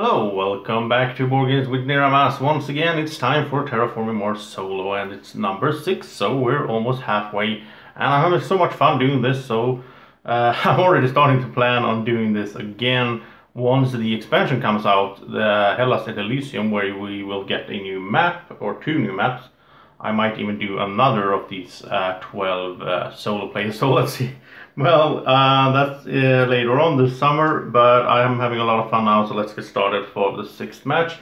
Hello, welcome back to Board Games with Niramas. Once again, it's time for Terraforming Mars Solo, and it's number six, so we're almost halfway. And I'm having so much fun doing this, so uh, I'm already starting to plan on doing this again once the expansion comes out, the Hellas at Elysium, where we will get a new map or two new maps. I might even do another of these uh, 12 uh, solo plays. So let's see. Well, uh, that's uh, later on this summer, but I am having a lot of fun now. So let's get started for the sixth match.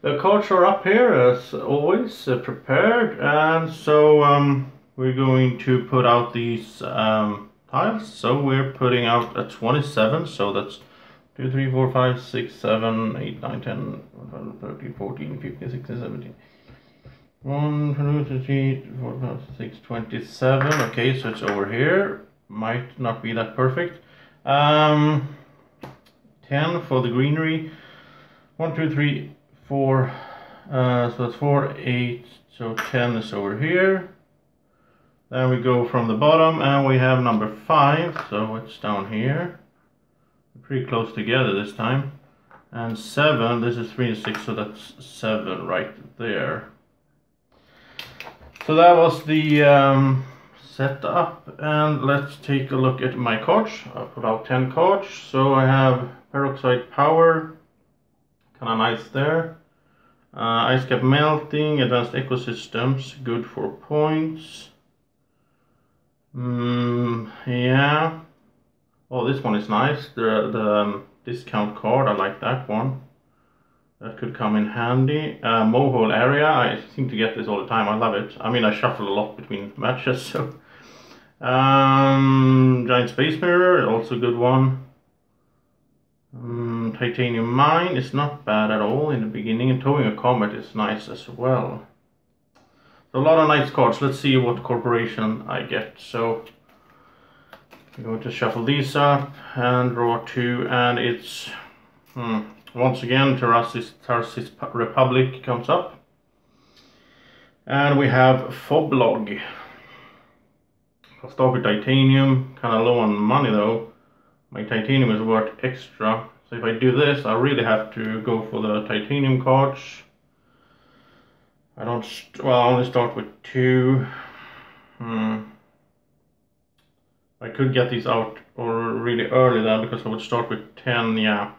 The coach are up here as always, uh, prepared, and so um, we're going to put out these um, tiles. So we're putting out a 27, so that's 2, 3, 4, 5, 6, 7, 8, 9, 10, 11, 13, 14, 15, 16, 17. 1, 2, 3, 4, 5, 6, 27. Okay, so it's over here. Might not be that perfect. Um, 10 for the greenery. 1, 2, 3, 4. Uh, so that's 4, 8. So 10 is over here. Then we go from the bottom and we have number 5. So it's down here. Pretty close together this time. And 7, this is 3 and 6, so that's 7 right there. So that was the um, setup and let's take a look at my cards. I put out 10 cards. So I have Peroxide Power, kind of nice there. Uh, Ice Cap Melting, Advanced Ecosystems, good for points. Mm, yeah. Oh, this one is nice. The, the um, discount card, I like that one. That could come in handy. Uh, Mohole area, I seem to get this all the time. I love it. I mean, I shuffle a lot between matches, so. Um, Giant Space Mirror, also a good one. Um, Titanium Mine is not bad at all in the beginning, and Towing a Comet is nice as well. So a lot of nice cards. Let's see what corporation I get. So I'm going to shuffle these up and draw two, and it's hmm, once again, Tharsis, Tharsis Republic comes up. And we have Phoblog. I'll start with titanium, kind of low on money though. My titanium is worth extra. So if I do this, I really have to go for the titanium cards. I don't, well, I only start with two. Hmm. I could get these out or really early then because I would start with 10, yeah.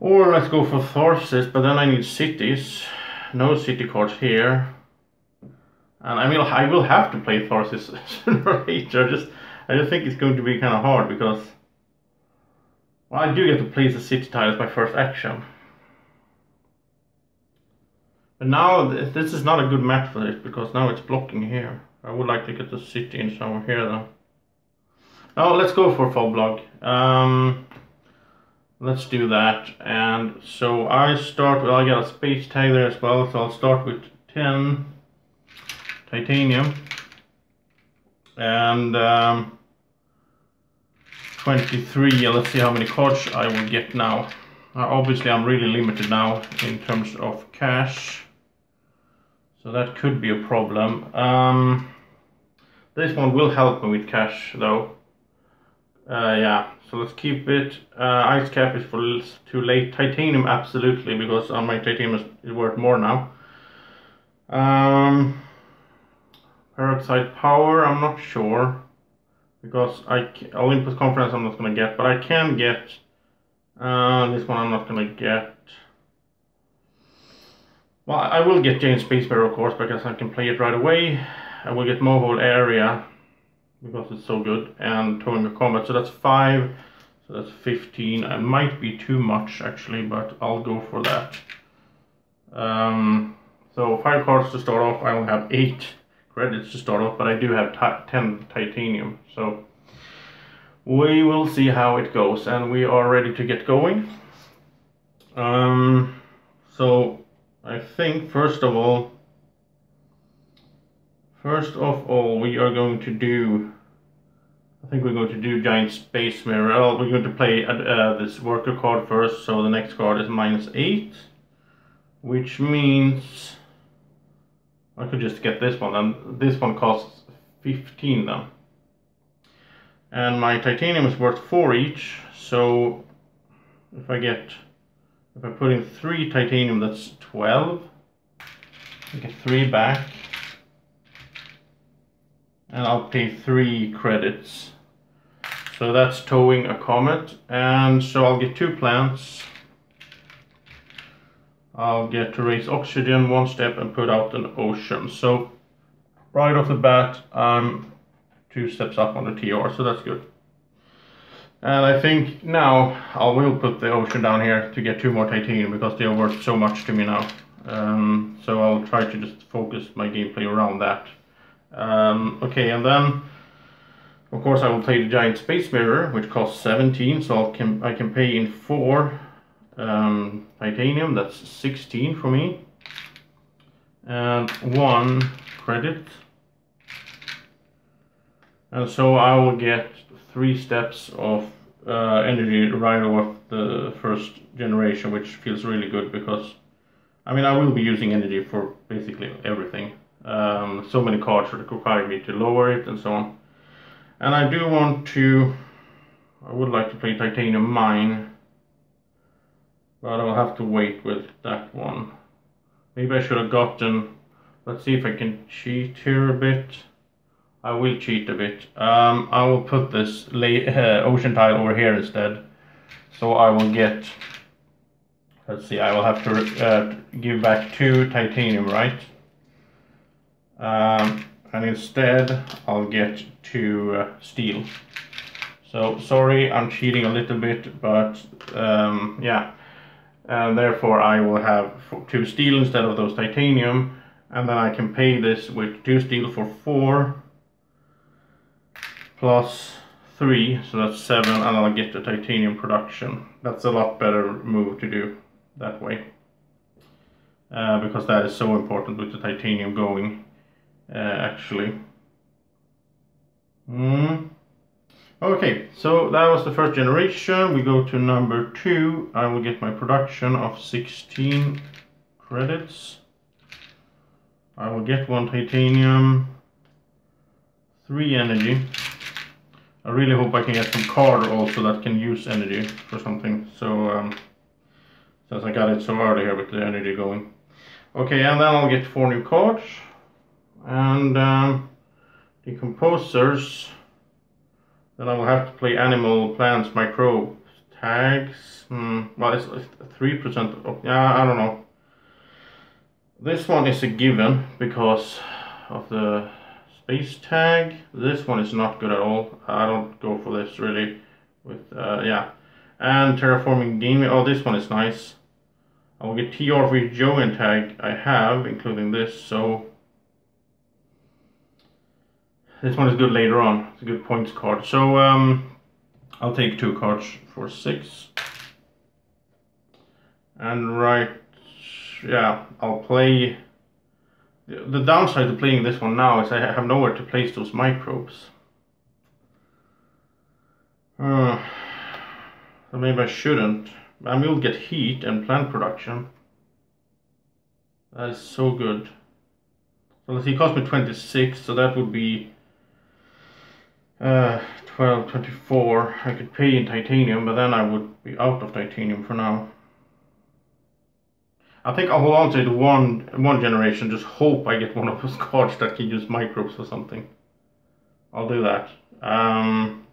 Or let's go for Tharsis, but then I need cities. No city cards here. And I mean, I will have to play Tharsis sooner or later. I just, I just think it's going to be kind of hard because, well, I do get to place the city tile as my first action. But now, this is not a good match for this because now it's blocking here. I would like to get the city in somewhere here though. Now let's go for Phoblog. Um, let's do that. And so I start with, I got a space tag there as well, so I'll start with 10 titanium and um, 23. Let's see how many cards I will get now. Uh, obviously, I'm really limited now in terms of cash. So that could be a problem. Um, this one will help me with cash though. Uh, yeah, so let's keep it. Uh, ice cap is for too late. Titanium, absolutely, because on my titanium is worth more now. Um, peroxide power, I'm not sure. Because I Olympus Conference I'm not to get, but I can get... Uh, this one I'm not to get. Well, I will get Giant Space Mirror, of course, because I can play it right away. I will get Mohole Area, because it's so good, and Towing a Comet. So that's 5, so that's 15. It might be too much, actually, but I'll go for that. Um, so 5 cards to start off. I only have 8 credits to start off, but I do have 10 titanium. So we will see how it goes, and we are ready to get going. Um, so I think first of all, first of all, we are going to do, I think we're going to do Giant Space Mirror. Oh, we're going to play uh, uh, this worker card first, so the next card is minus 8, which means I could just get this one, and this one costs 15 then. And my titanium is worth 4 each, so if I get, if I put in three titanium, that's 12. I get three back. And I'll pay three credits. So that's towing a comet. And so I'll get two plants. I'll get to raise oxygen one step and put out an ocean. So right off the bat, I'm two steps up on the TR, so that's good. And I think now I will put the ocean down here to get two more titanium because they are worth so much to me now. Um, so I'll try to just focus my gameplay around that. Um, okay, and then of course I will play the giant space mirror, which costs 17, so I can I can pay in four um, titanium. That's 16 for me, and one credit. And so I will get three steps of uh, energy right off the first generation, which feels really good because, I mean, I will be using energy for basically everything. Um, so many cards require me to lower it and so on. And I do want to, I would like to play Titanium Mine, but I'll have to wait with that one. Maybe I should have gotten, let's see if I can cheat here a bit. I will cheat a bit. Um, I will put this uh, ocean tile over here instead. So I will get, let's see, I will have to uh, give back two titanium, right? Um, and instead I'll get to uh, steel. So sorry, I'm cheating a little bit, but um, yeah. And therefore I will have two steel instead of those titanium. And then I can pay this with two steel for four plus 3, so that's 7, and I'll get the titanium production. That's a lot better move to do that way. Uh, because that is so important with the titanium going, uh, actually. Mm. Okay, so that was the first generation. We go to number 2. I will get my production of 16 credits. I will get one titanium, 3 energy. I really hope I can get some card also that can use energy for something. So, um, since I got it so early here with the energy going. Okay, and then I'll get four new cards. And um, Decomposers. Then I will have to play animal, plants, microbes, tags. Hmm, well, it's 3% of, yeah, I don't know. This one is a given because of the space tag. This one is not good at all. I don't go for this really. With uh, yeah, and Terraforming Ganymede. Oh, this one is nice. I will get TR for each tag I have, including this. So this one is good later on. It's a good points card. So um, I'll take two cards for six. And right, yeah, I'll play the downside to playing this one now is I have nowhere to place those microbes. Uh, so maybe I shouldn't. I will get heat and plant production. That is so good. So let's see, it cost me 26, so that would be uh, 12, 24. I could pay in titanium, but then I would be out of titanium for now. I think I'll hold on to it one one generation. Just hope I get one of those cards that can use microbes or something. I'll do that. Um,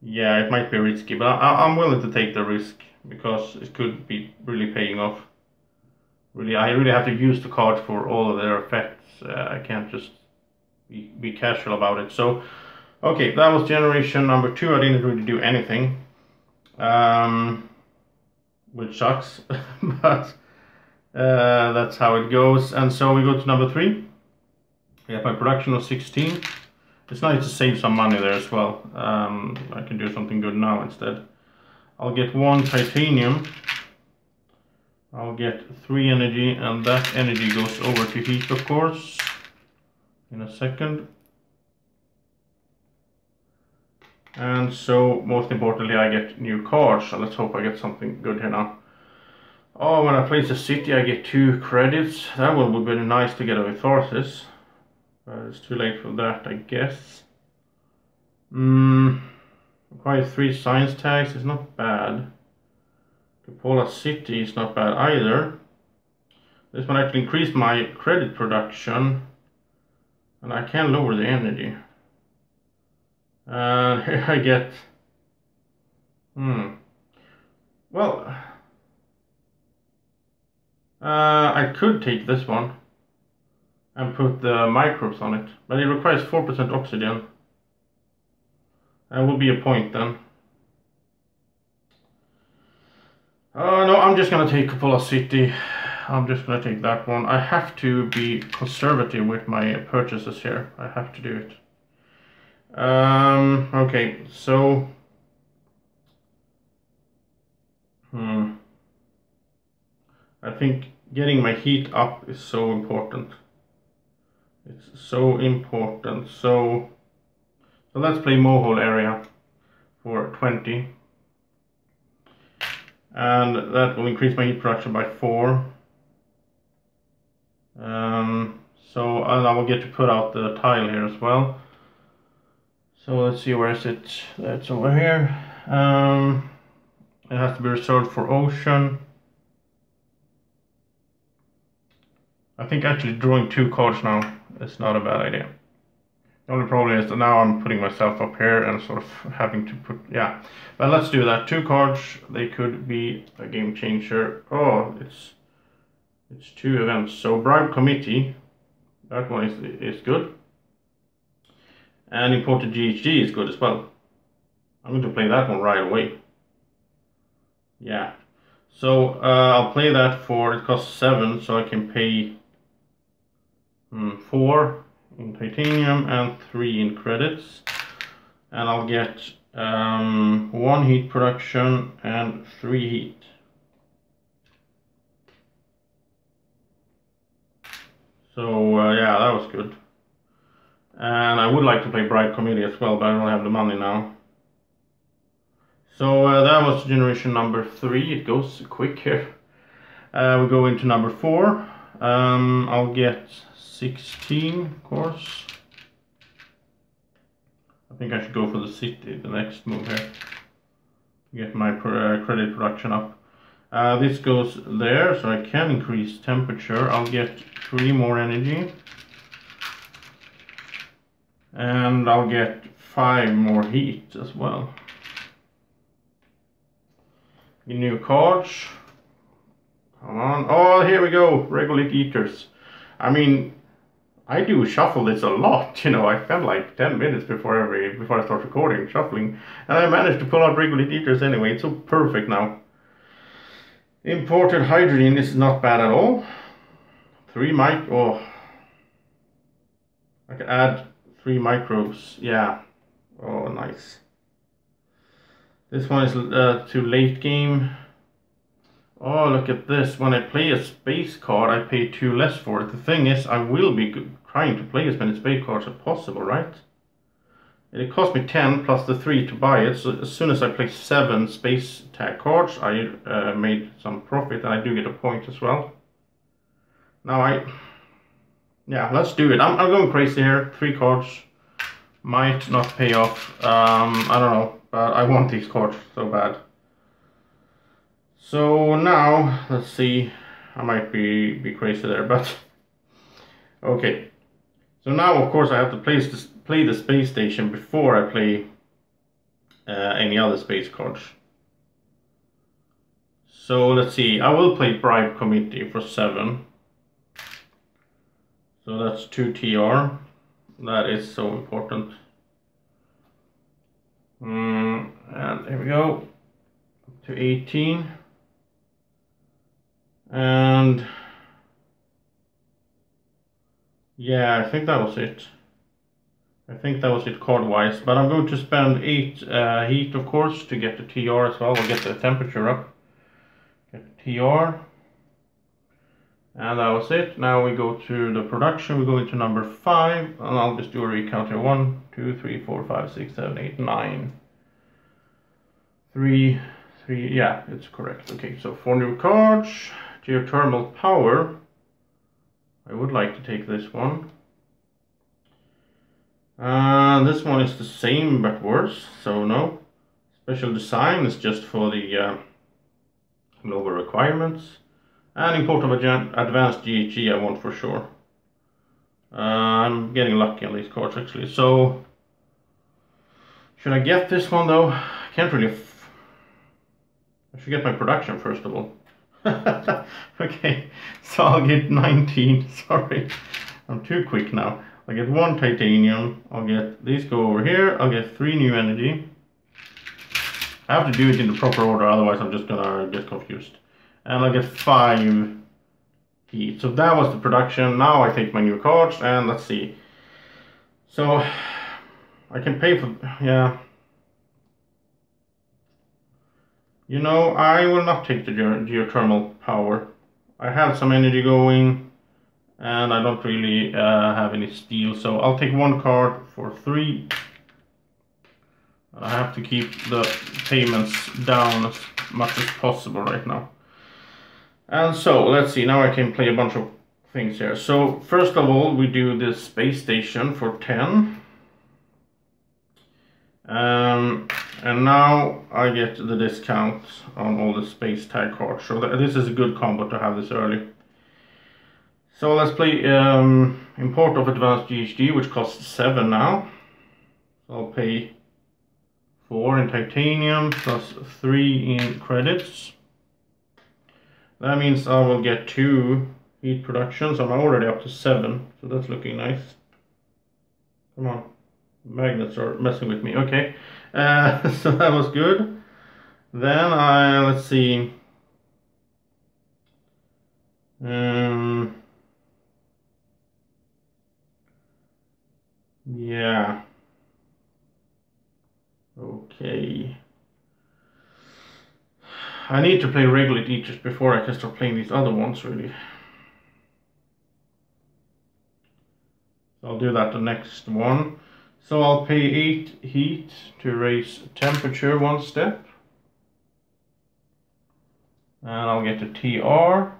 yeah, it might be risky, but I, I'm willing to take the risk because it could be really paying off. Really, I really have to use the cards for all of their effects. Uh, I can't just be, be casual about it. So, okay, that was generation number two. I didn't really do anything, um, which sucks, but uh, that's how it goes. And so we go to number three. We have my production of 16. It's nice to save some money there as well. Um, I can do something good now instead. I'll get one titanium. I'll get three energy and that energy goes over to heat of course in a second. And so most importantly I get new cards. So let's hope I get something good here now. Oh, when I place a city I get two credits. That would be nice to get a Tharsis. But it's too late for that, I guess. Hmm. Acquire three science tags is not bad. Cupola City is not bad either. This one actually increased my credit production. And I can lower the energy. And here I get... Hmm. Well... Uh, I could take this one and put the microbes on it, but it requires 4% oxygen. That will be a point then. Uh, no, I'm just gonna take Cupola City. I'm just gonna take that one. I have to be conservative with my purchases here. I have to do it. Um, okay, so... Hmm. I think getting my heat up is so important. It's so important. So, so let's play Mohole area for 20. And that will increase my heat production by 4. Um, so and I will get to put out the tile here as well. So let's see where is it? That's over here. Um, it has to be reserved for ocean. I think actually drawing two cards now is not a bad idea. The only problem is that now I'm putting myself up here and sort of having to put, yeah. But let's do that. Two cards, they could be a game changer. Oh, it's it's two events. So bribe committee, that one is, is good. And imported GHG is good as well. I'm going to play that one right away. Yeah. So uh, I'll play that for, it costs 7, so I can pay hmm, 4 in titanium and 3 in credits. And I'll get um, 1 heat production and 3 heat. So uh, yeah, that was good. And I would like to play Bribe Committee as well, but I don't have the money now. So uh, that was generation number three. It goes quick here. Uh, we go into number four. Um, I'll get 16, of course. I think I should go for the city, the next move here. Get my uh, credit production up. Uh, this goes there, so I can increase temperature. I'll get three more energy. And I'll get five more heat as well. New cards. Come on. Oh, here we go. Regolith Eaters. I mean, I do shuffle this a lot, you know, I spend like 10 minutes before every before I start recording, shuffling, and I managed to pull out Regolith Eaters anyway, it's so perfect now. Imported hydrogen is not bad at all. Three mic, oh. I can add three microbes, yeah. Oh, nice. This one is uh, too late game. Oh, look at this. When I play a space card, I pay two less for it. The thing is, I will be trying to play as many space cards as possible, right? It cost me 10 plus the 3 to buy it, so as soon as I play 7 space tag cards, I uh, made some profit and I do get a point as well. Now I... Yeah, let's do it. I'm, I'm going crazy here. 3 cards. Might not pay off. Um, I don't know, but I want these cards so bad. So now, let's see. I might be, be crazy there, but... Okay. So now, of course, I have to place this play the space station before I play uh, any other space cards. So let's see, I will play Bribe Committee for 7. So that's 2 TR. That is so important. Mm, and here we go. Up to 18. And yeah, I think that was it. I think that was it card-wise, but I'm going to spend 8 uh, heat, of course, to get the TR as well. We'll get the temperature up. Get the TR. And that was it. Now we go to the production. We go into number 5, and I'll just do a recount here. 1, 2, 3, 4, 5, 6, 7, 8, 9. 3, 3, yeah, it's correct. Okay, so 4 new cards. Geothermal power. I would like to take this one. Uh, this one is the same but worse, so no. Special design is just for the uh, global requirements. And import of advanced GHG I want for sure. Uh, I'm getting lucky on these cards actually. So, should I get this one though? I can't really... I should get my production first of all. okay, so I'll get 19, sorry. I'm too quick now. I'll get one titanium, I'll get these go over here, I'll get three new energy. I have to do it in the proper order, otherwise I'm just gonna get confused. And I'll get five heat. So that was the production. Now I take my new cards and let's see. So I can pay for, yeah. You know, I will not take the geothermal power. I have some energy going and I don't really uh, have any steel. So I'll take one card for three. I have to keep the payments down as much as possible right now. And so, let's see, now I can play a bunch of things here. So, first of all, we do the space station for 10. Um, and now I get the discount on all the space tag cards. So this is a good combo to have this early. So let's play um, import of advanced GHG, which costs 7 now. So I'll pay 4 in titanium plus 3 in credits. That means I will get 2 heat production, so I'm already up to 7. So that's looking nice. Come on magnets are messing with me. Okay, uh, so that was good. Then I let's see. Um, yeah. Okay. I need to play Regolith Eaters before I can start playing these other ones, really. I'll do that the next one. So I'll pay 8 heat to raise temperature one step. And I'll get a TR.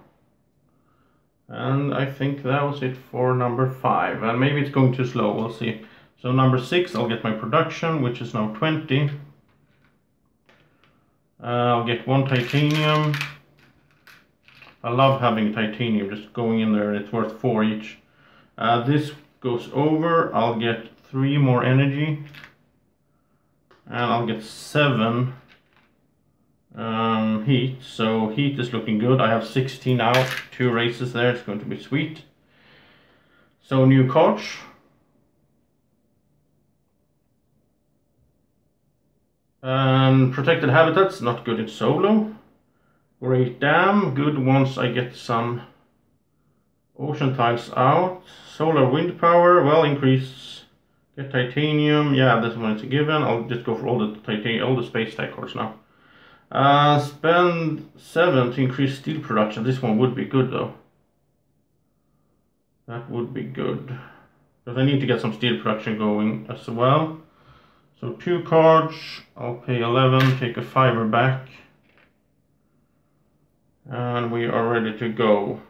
And I think that was it for number 5. And maybe it's going too slow, we'll see. So number 6, I'll get my production, which is now 20. Uh, I'll get one titanium. I love having titanium just going in there, it's worth 4 each. Uh, this goes over, I'll get three more energy. And I'll get seven um, heat. So heat is looking good. I have 16 out two races there. It's going to be sweet. So new coach and protected habitats not good in solo great dam good once I get some ocean tiles out solar wind power well increase Get titanium. Yeah, this one is a given. I'll just go for all the titanium, all the space tech cards now. Uh, spend 7 to increase steel production. This one would be good though. That would be good. Because I need to get some steel production going as well. So two cards, I'll pay 11, take a fiver back. And we are ready to go.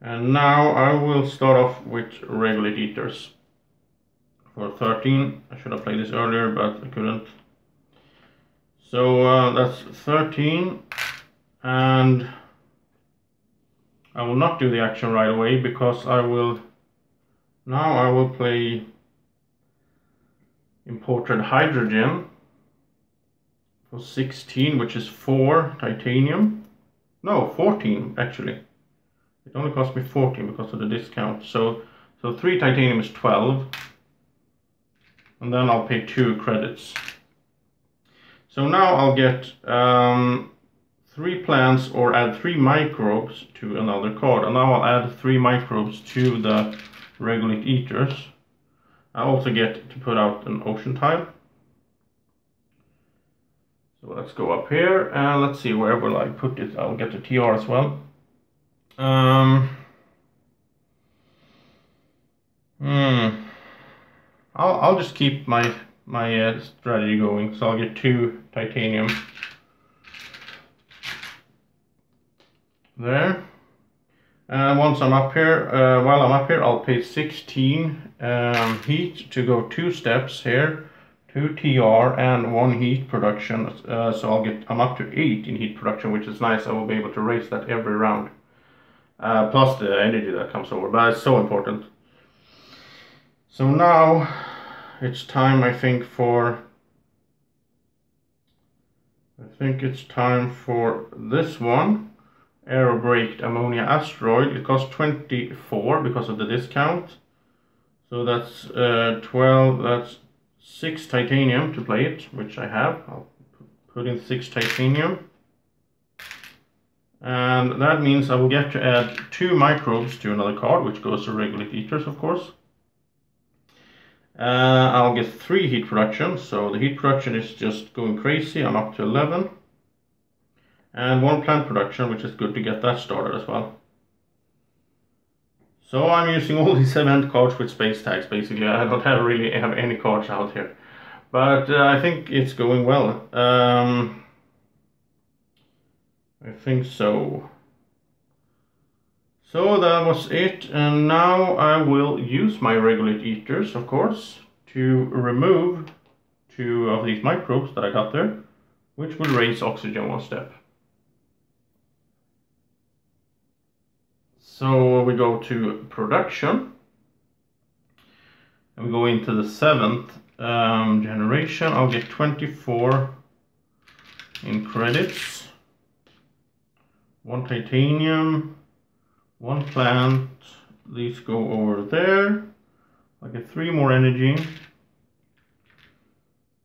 And now I will start off with Regolith Eaters for 13. I should have played this earlier, but I couldn't. So uh, that's 13. And I will not do the action right away because I will... Now I will play imported hydrogen for 16, which is 4 titanium. No, 14 actually. It only cost me 14 because of the discount. So, so 3 titanium is 12 and then I'll pay two credits. So now I'll get um, three plants or add three microbes to another card. And now I'll add three microbes to the Regolith Eaters. I also get to put out an ocean tile. So let's go up here and let's see where will I put it. I'll get the TR as well. Um, hmm. I'll, I'll just keep my, my uh, strategy going. So I'll get two titanium. There. And once I'm up here, uh, while I'm up here, I'll pay 16 um, heat to go two steps here two TR and one heat production. Uh, so I'll get I'm up to eight in heat production, which is nice. I will be able to raise that every round. Uh, plus the energy that comes over, but it's so important. So now it's time, I think, for I think it's time for this one. Aerobraked Ammonia Asteroid. It costs 24 because of the discount. So that's uh, 12, that's 6 titanium to play it, which I have. I'll put in 6 titanium. And that means I will get to add 2 microbes to another card, which goes to Regolith Eaters, of course. Uh, I'll get 3 heat production, so the heat production is just going crazy. I'm up to 11. And 1 plant production, which is good to get that started as well. So I'm using all these event cards with space tags basically. I don't have really have any cards out here. But uh, I think it's going well. Um, I think so. So that was it and now I will use my Regolith Eaters of course to remove two of these microbes that I got there which will raise oxygen one step. So we go to production. And we go into the seventh um, generation. I'll get 24 in credits. One titanium, one plant. These go over there. I get three more energy.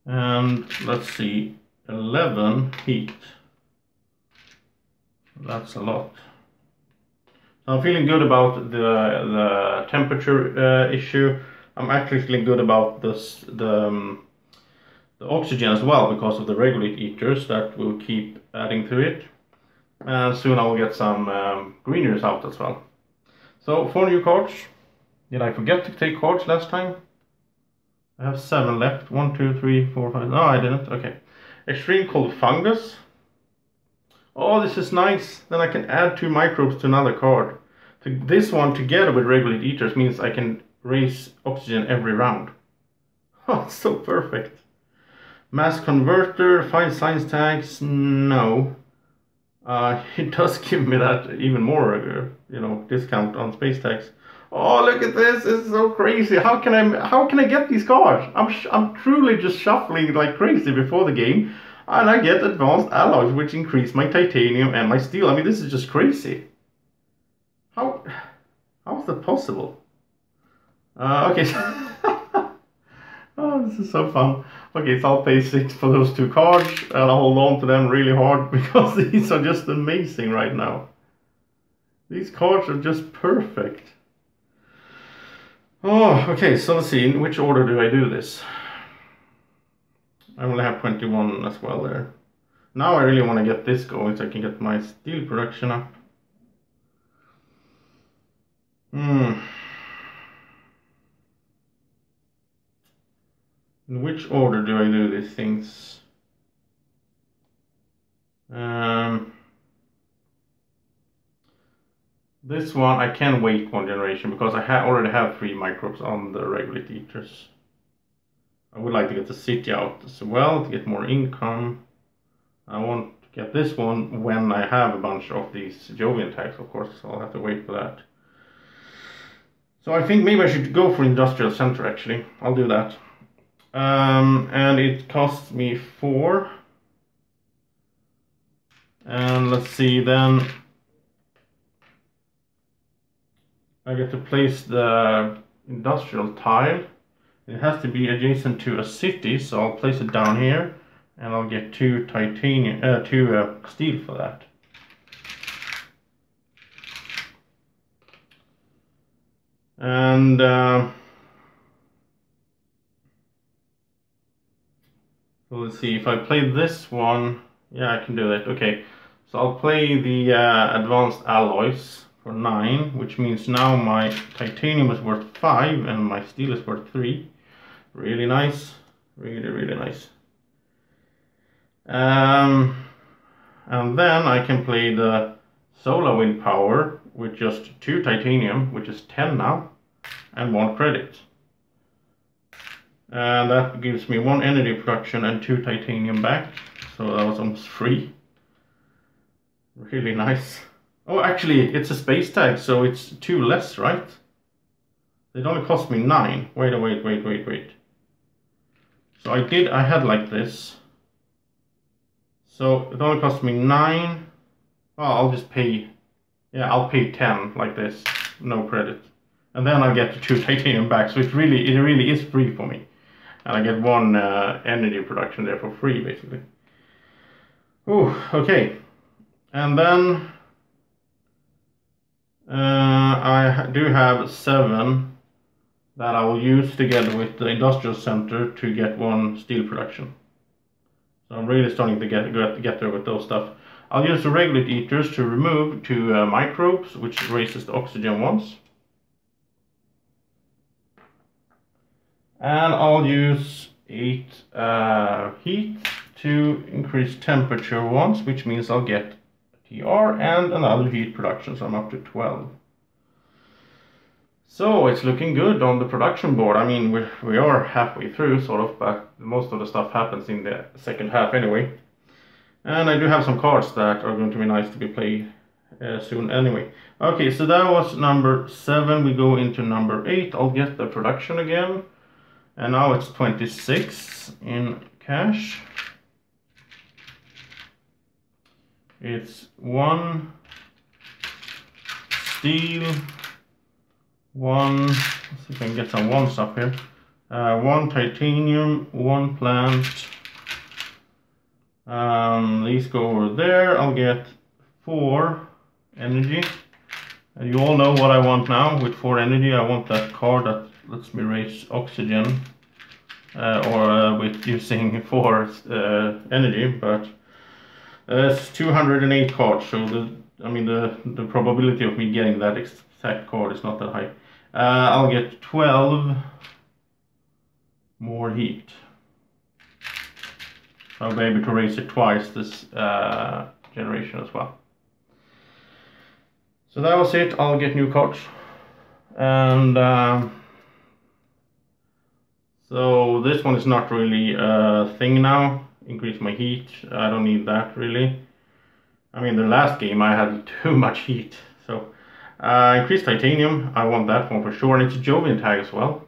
And let's see, 11 heat. That's a lot. I'm feeling good about the the temperature uh, issue. I'm actually feeling good about this the um, the oxygen as well because of the Regolith Eaters that will keep adding to it. And soon I will get some um, greeners out as well. So four new cards. Did I forget to take cards last time? I have seven left. One, two, three, four, five. No, I didn't. Okay. Extreme Cold Fungus. Oh, this is nice. Then I can add two microbes to another card. This one together with Regolith Eaters means I can raise oxygen every round. Oh, so perfect. Mass converter, five science tags, no. Uh, it does give me that even more, uh, you know, discount on space tags. Oh, look at this! It's so crazy. How can I? How can I get these cards? I'm I'm truly just shuffling like crazy before the game, and I get advanced alloys which increase my titanium and my steel. I mean, this is just crazy. How how is that possible? Uh, okay. oh, this is so fun. Okay, so I'll pay six for those two cards, and I'll hold on to them really hard because these are just amazing right now. These cards are just perfect. Oh, okay, so let's see, in which order do I do this? I only have 21 as well there. Now I really want to get this going so I can get my steel production up. Hmm. In which order do I do these things? Um, this one I can wait one generation because I ha already have three microbes on the Regolith Eaters. I would like to get the city out as well to get more income. I want to get this one when I have a bunch of these Jovian tags, of course, so I'll have to wait for that. So I think maybe I should go for industrial center actually. I'll do that. Um, and it costs me four. And let's see, then I get to place the industrial tile. It has to be adjacent to a city, so I'll place it down here and I'll get two titanium, uh, two uh, steel for that. And uh, so let's see if I play this one. Yeah, I can do that. Okay, so I'll play the uh, advanced alloys for 9, which means now my titanium is worth 5 and my steel is worth 3. Really nice. Really, really nice. Um, and then I can play the solar wind power with just 2 titanium, which is 10 now, and 1 credit. And that gives me one energy production and two titanium back. So that was almost free. Really nice. Oh, actually, it's a space tag, so it's two less, right? It only cost me nine. Wait, wait, wait, wait, wait. So I did, I had like this. So it only cost me nine. Well, I'll just pay, yeah, I'll pay 10 like this, no credit. And then I'll get the two titanium back. So it really, it really is free for me. And I get one uh, energy production there for free, basically. Oh, okay. And then uh, I do have seven that I will use together with the industrial center to get one steel production. So I'm really starting to get, get, get there with those stuff. I'll use the regolith eaters to remove two uh, microbes, which raises the oxygen ones. And I'll use 8 uh, heat to increase temperature once, which means I'll get TR and another heat production, so I'm up to 12. So it's looking good on the production board. I mean, we're, we are halfway through, sort of, but most of the stuff happens in the second half anyway. And I do have some cards that are going to be nice to be played uh, soon anyway. Okay, so that was number 7. We go into number 8. I'll get the production again. And now it's 26 in cash. It's one steel, one, let's see if I can get some ones up here. Uh, one titanium, one plant. Um, these go over there. I'll get four energy. And you all know what I want now with four energy. I want that card that lets me raise oxygen. Uh, or uh, with using four uh, energy, but it's 208 cards, so the I mean the the probability of me getting that exact card is not that high. Uh, I'll get 12 more heat. I'll be able to raise it twice this uh, generation as well. So that was it. I'll get new cards. And um, so this one is not really a thing now increase my heat. I don't need that really. I mean, the last game I had too much heat. So, uh, increase titanium, I want that one for sure. And it's a Jovian tag as well.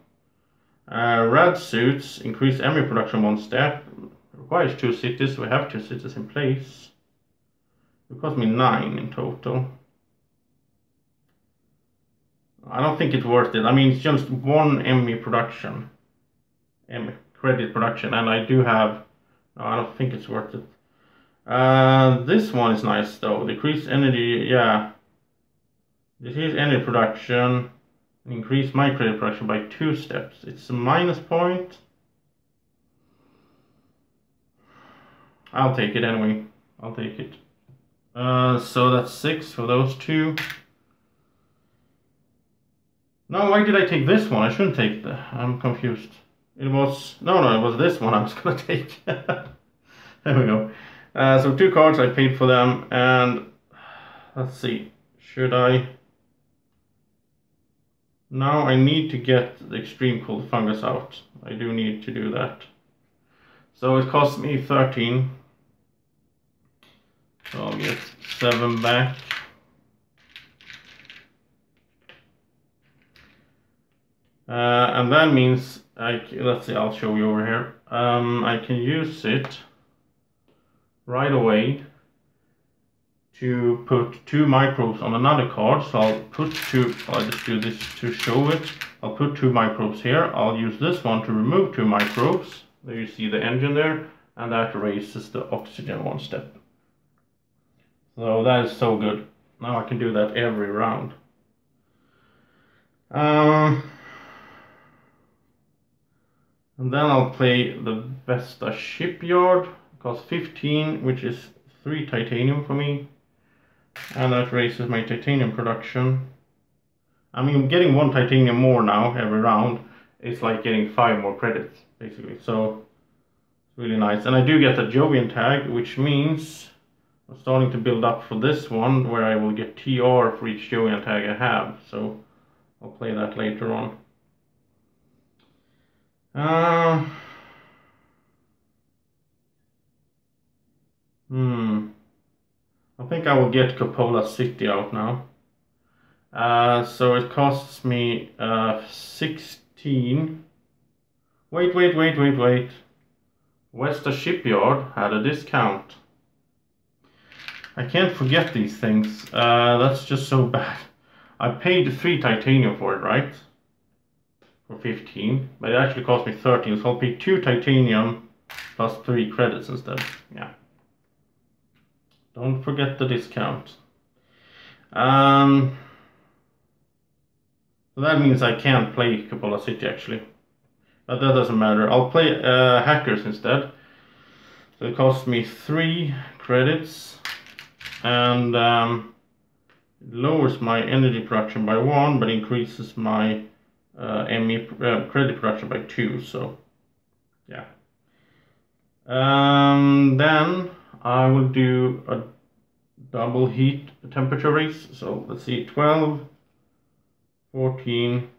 Uh, Rad-Suits, increase emery production one step. Requires two cities, we have two cities in place. It cost me nine in total. I don't think it's worth it. I mean, it's just one emery production. emery credit production, and I do have no, I don't think it's worth it. Uh, this one is nice though. Decrease energy, yeah. Decrease energy production. Increase my credit production by two steps. It's a minus point. I'll take it anyway. I'll take it. Uh, so that's six for those two. No, why did I take this one? I shouldn't take the. I'm confused. It was, no, no, it was this one I was gonna take. there we go. Uh, so two cards, I paid for them, and let's see, should I? Now I need to get the extreme cold fungus out. I do need to do that. So it cost me 13. So I'll get 7 back. And that means I, let's see, I'll show you over here. Um, I can use it right away to put two microbes on another card. So I'll put two, I'll just do this to show it. I'll put two microbes here. I'll use this one to remove two microbes. There you see the engine there, and that raises the oxygen one step. So that is so good. Now I can do that every round. Um, and then I'll play the Vesta Shipyard. Costs 15, which is 3 titanium for me. And that raises my titanium production. I mean, getting one titanium more now every round is like getting 5 more credits, basically. So, it's really nice. And I do get a Jovian tag, which means I'm starting to build up for this one, where I will get TR for each Jovian tag I have. So, I'll play that later on. Uh, hmm. I think I will get Cupola City out now. Uh, so it costs me uh, 16. Wait, wait, wait, wait, wait. Vesta Shipyard had a discount. I can't forget these things. Uh, that's just so bad. I paid 3 titanium for it, right? For 15. But it actually cost me 13, so I'll pay 2 titanium plus 3 credits instead. Yeah. Don't forget the discount. Um, so that means I can't play Cupola City actually. But that doesn't matter. I'll play uh, Hackers instead. So it costs me 3 credits and um, lowers my energy production by 1 but increases my uh, ME uh, credit production by 2 so yeah. Um, then I will do a double heat temperature race. So let's see, 12, 14,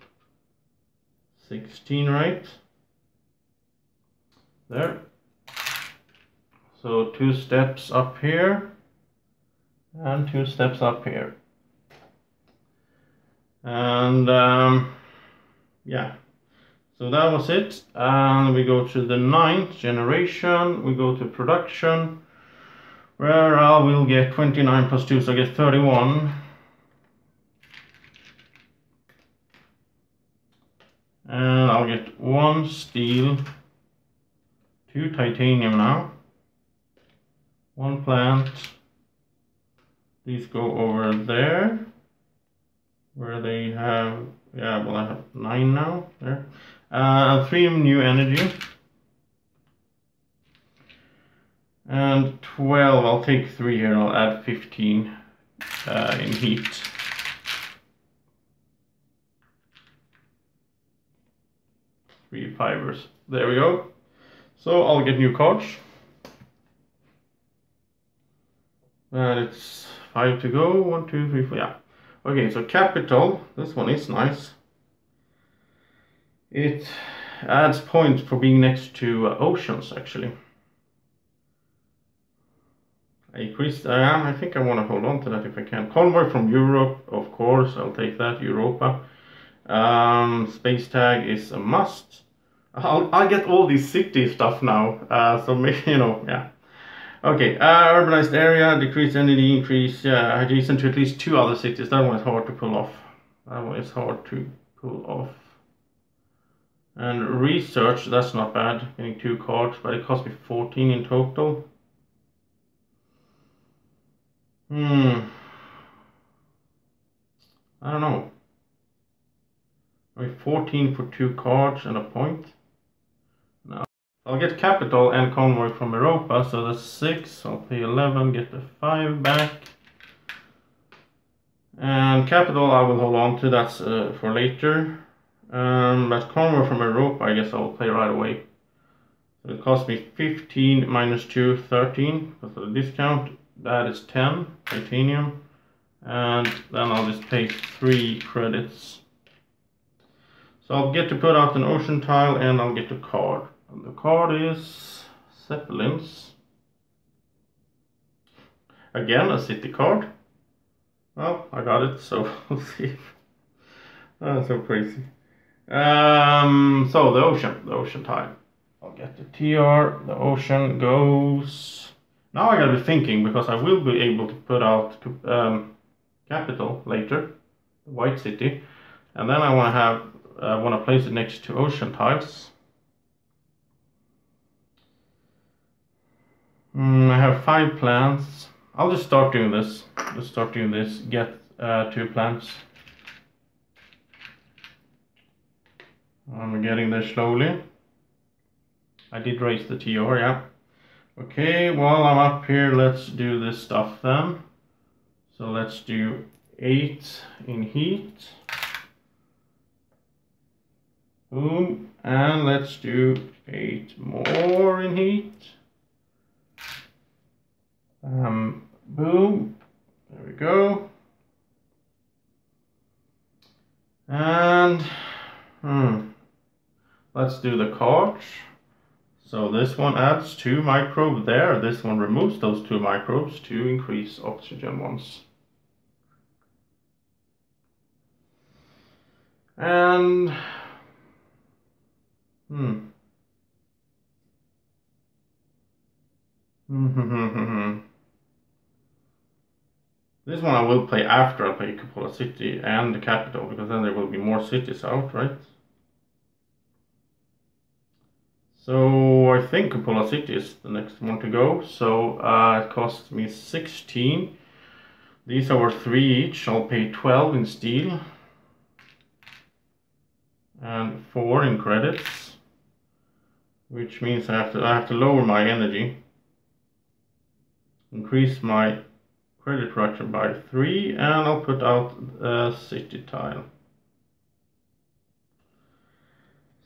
16, right? There. So two steps up here and two steps up here. And um, yeah, so that was it. And we go to the ninth generation, we go to production where I will get 29 plus 2, so I get 31. And I'll get one steel, two titanium now, one plant. These go over there, where they have, yeah, well I have nine now, there. Uh, three new energy. And 12, I'll take 3 here I'll add 15 uh, in heat. Three fibers. There we go. So I'll get new cards. And it's five to go. One, two, three, four. Yeah. Okay, so capital. This one is nice. It adds points for being next to uh, oceans, actually. I increased. Uh, I think I want to hold on to that if I can. Convoy from Europe, of course, I'll take that. Europa. Um, space tag is a must. I'll, I'll get all these city stuff now. Uh, so maybe, you know, yeah. Okay, uh, urbanized area, decreased energy increase, yeah, adjacent to at least two other cities. That one is hard to pull off. That one is hard to pull off. And research, that's not bad, getting two cards, but it cost me 14 in total. Hmm. I don't know. I mean, 14 for two cards and a point. I'll get capital and convoy from Europa, so that's 6. I'll pay 11, get the 5 back. And capital I will hold on to, that's uh, for later. Um, but convoy from Europa I guess I'll play right away. So it cost me 15 minus 2, 13 because of the discount that is 10 titanium and then I'll just pay 3 credits. So I'll get to put out an ocean tile and I'll get a card. And the card is Zeppelins. Again, a city card. Well, I got it, so we'll see. That's so crazy. Um, so the ocean, the ocean tile. I'll get the TR, the ocean goes now I gotta be thinking because I will be able to put out um, capital later, White City, and then I want to have I uh, want to place it next to ocean tiles. Mm, I have five plants. I'll just start doing this. Just start doing this. Get uh, two plants. I'm getting there slowly. I did raise the TR, yeah. Okay, while I'm up here, let's do this stuff then. So let's do 8 in heat. Boom. And let's do 8 more in heat. Um, boom. There we go. And, hmm. let's do the coach. So this one adds two microbes there, this one removes those two microbes to increase oxygen ones. And, hmm. this one I will play after I play Cupola City and the capital, because then there will be more cities out, right? So I think Cupola City is the next one to go. So uh, it cost me 16. These are worth 3 each. I'll pay 12 in steel. And 4 in credits. Which means I have to, I have to lower my energy. Increase my credit production by 3 and I'll put out a city tile.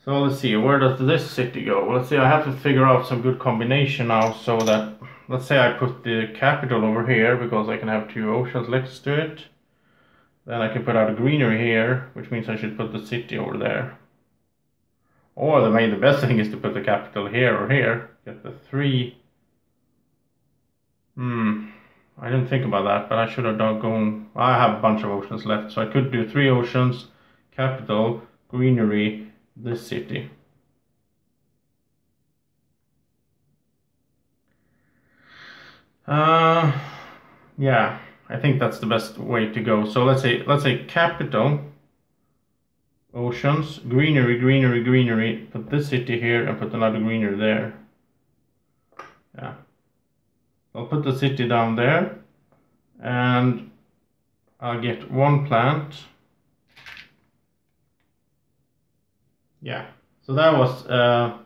So let's see, where does this city go? Let's see, I have to figure out some good combination now so that, let's say I put the capital over here because I can have two oceans next to it. Then I can put out a greenery here, which means I should put the city over there. Or the main, the best thing is to put the capital here or here, get the three. Hmm, I didn't think about that, but I should have done going, I have a bunch of oceans left, so I could do three oceans, capital, greenery, the city. Uh, yeah, I think that's the best way to go. So let's say let's say capital, oceans, greenery, greenery, greenery. Put this city here and put another greenery there. Yeah, I'll put the city down there, and I'll get one plant. yeah so that was uh,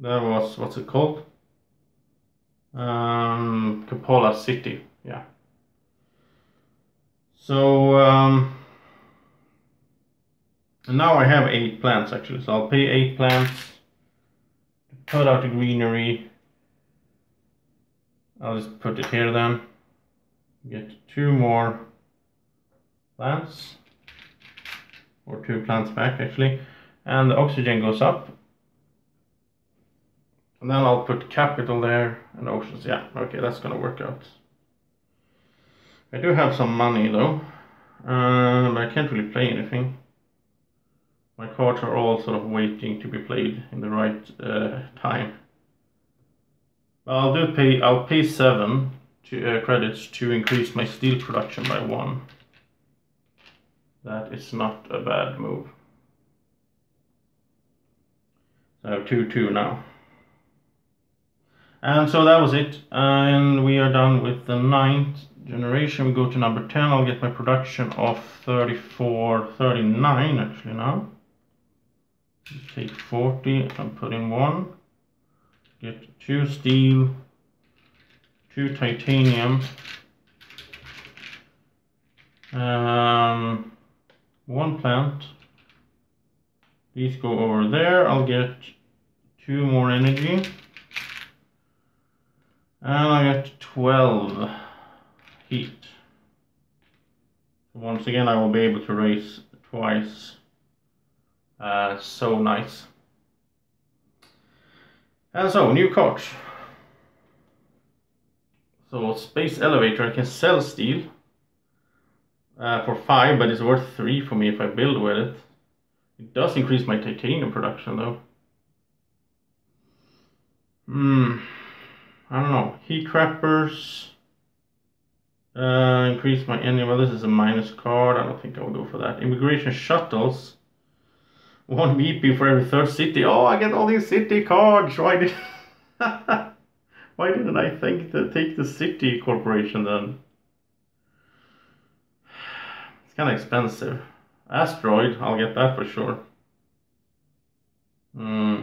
that was what's it called? Um, Cupola City yeah. So um, and now I have eight plants actually. So I'll pay eight plants put out the greenery I'll just put it here then. Get two more plants. Or two plants back actually. And the oxygen goes up. And then I'll put capital there and oceans. Yeah okay that's gonna work out. I do have some money though. Um, I can't really play anything. My cards are all sort of waiting to be played in the right uh, time I'll do pay I'll pay seven to, uh, credits to increase my steel production by one that is not a bad move. So I have 2-2 now. And so that was it. And we are done with the ninth generation. We go to number 10. I'll get my production of 34, 39 actually now. Take 40 and put in one. Get two steel, two titanium. Um, one plant. These go over there. I'll get two more energy. And I get 12 heat. Once again, I will be able to race twice. Uh, so nice. And so, new coach. So, space elevator, I can sell steel uh, for 5, but it's worth 3 for me if I build with it. It does increase my titanium production though. Hmm, I don't know. Heat trappers. Uh, increase my energy. Well, this is a minus card. I don't think I'll go for that. Immigration shuttles. One BP for every third city. Oh, I get all these city cards. Why did? Why didn't I think to take the city corporation then? It's kind of expensive. Asteroid, I'll get that for sure. Hmm.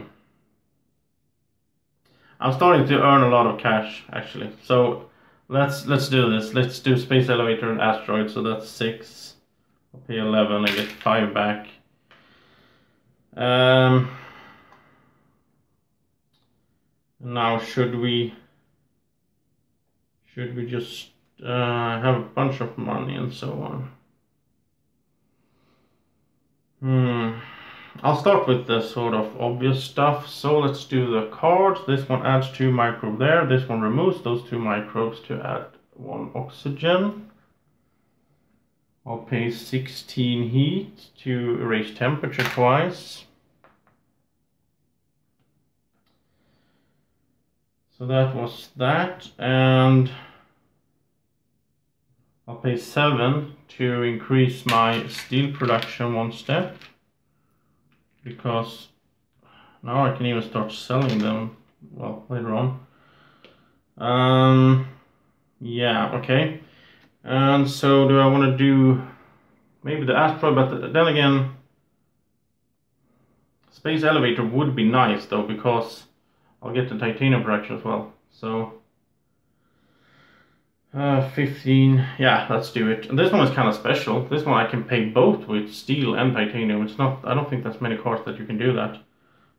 I'm starting to earn a lot of cash actually. So let's let's do this. Let's do space elevator and asteroid. So that's six. I'll pay eleven. I get five back. Um. Now should we? Should we just uh, have a bunch of money and so on? Hmm. I'll start with the sort of obvious stuff. So let's do the cards. This one adds two microbe there. This one removes those two microbes to add one oxygen. I'll pay 16 heat to raise temperature twice. So that was that and I'll pay 7 to increase my steel production one step because now I can even start selling them well later on. Um yeah okay. And so do I want to do maybe the asteroid but then again space elevator would be nice though because I'll get the titanium production as well so uh, 15, yeah, let's do it. And this one is kind of special. This one I can pay both with steel and titanium. It's not, I don't think there's many cards that you can do that.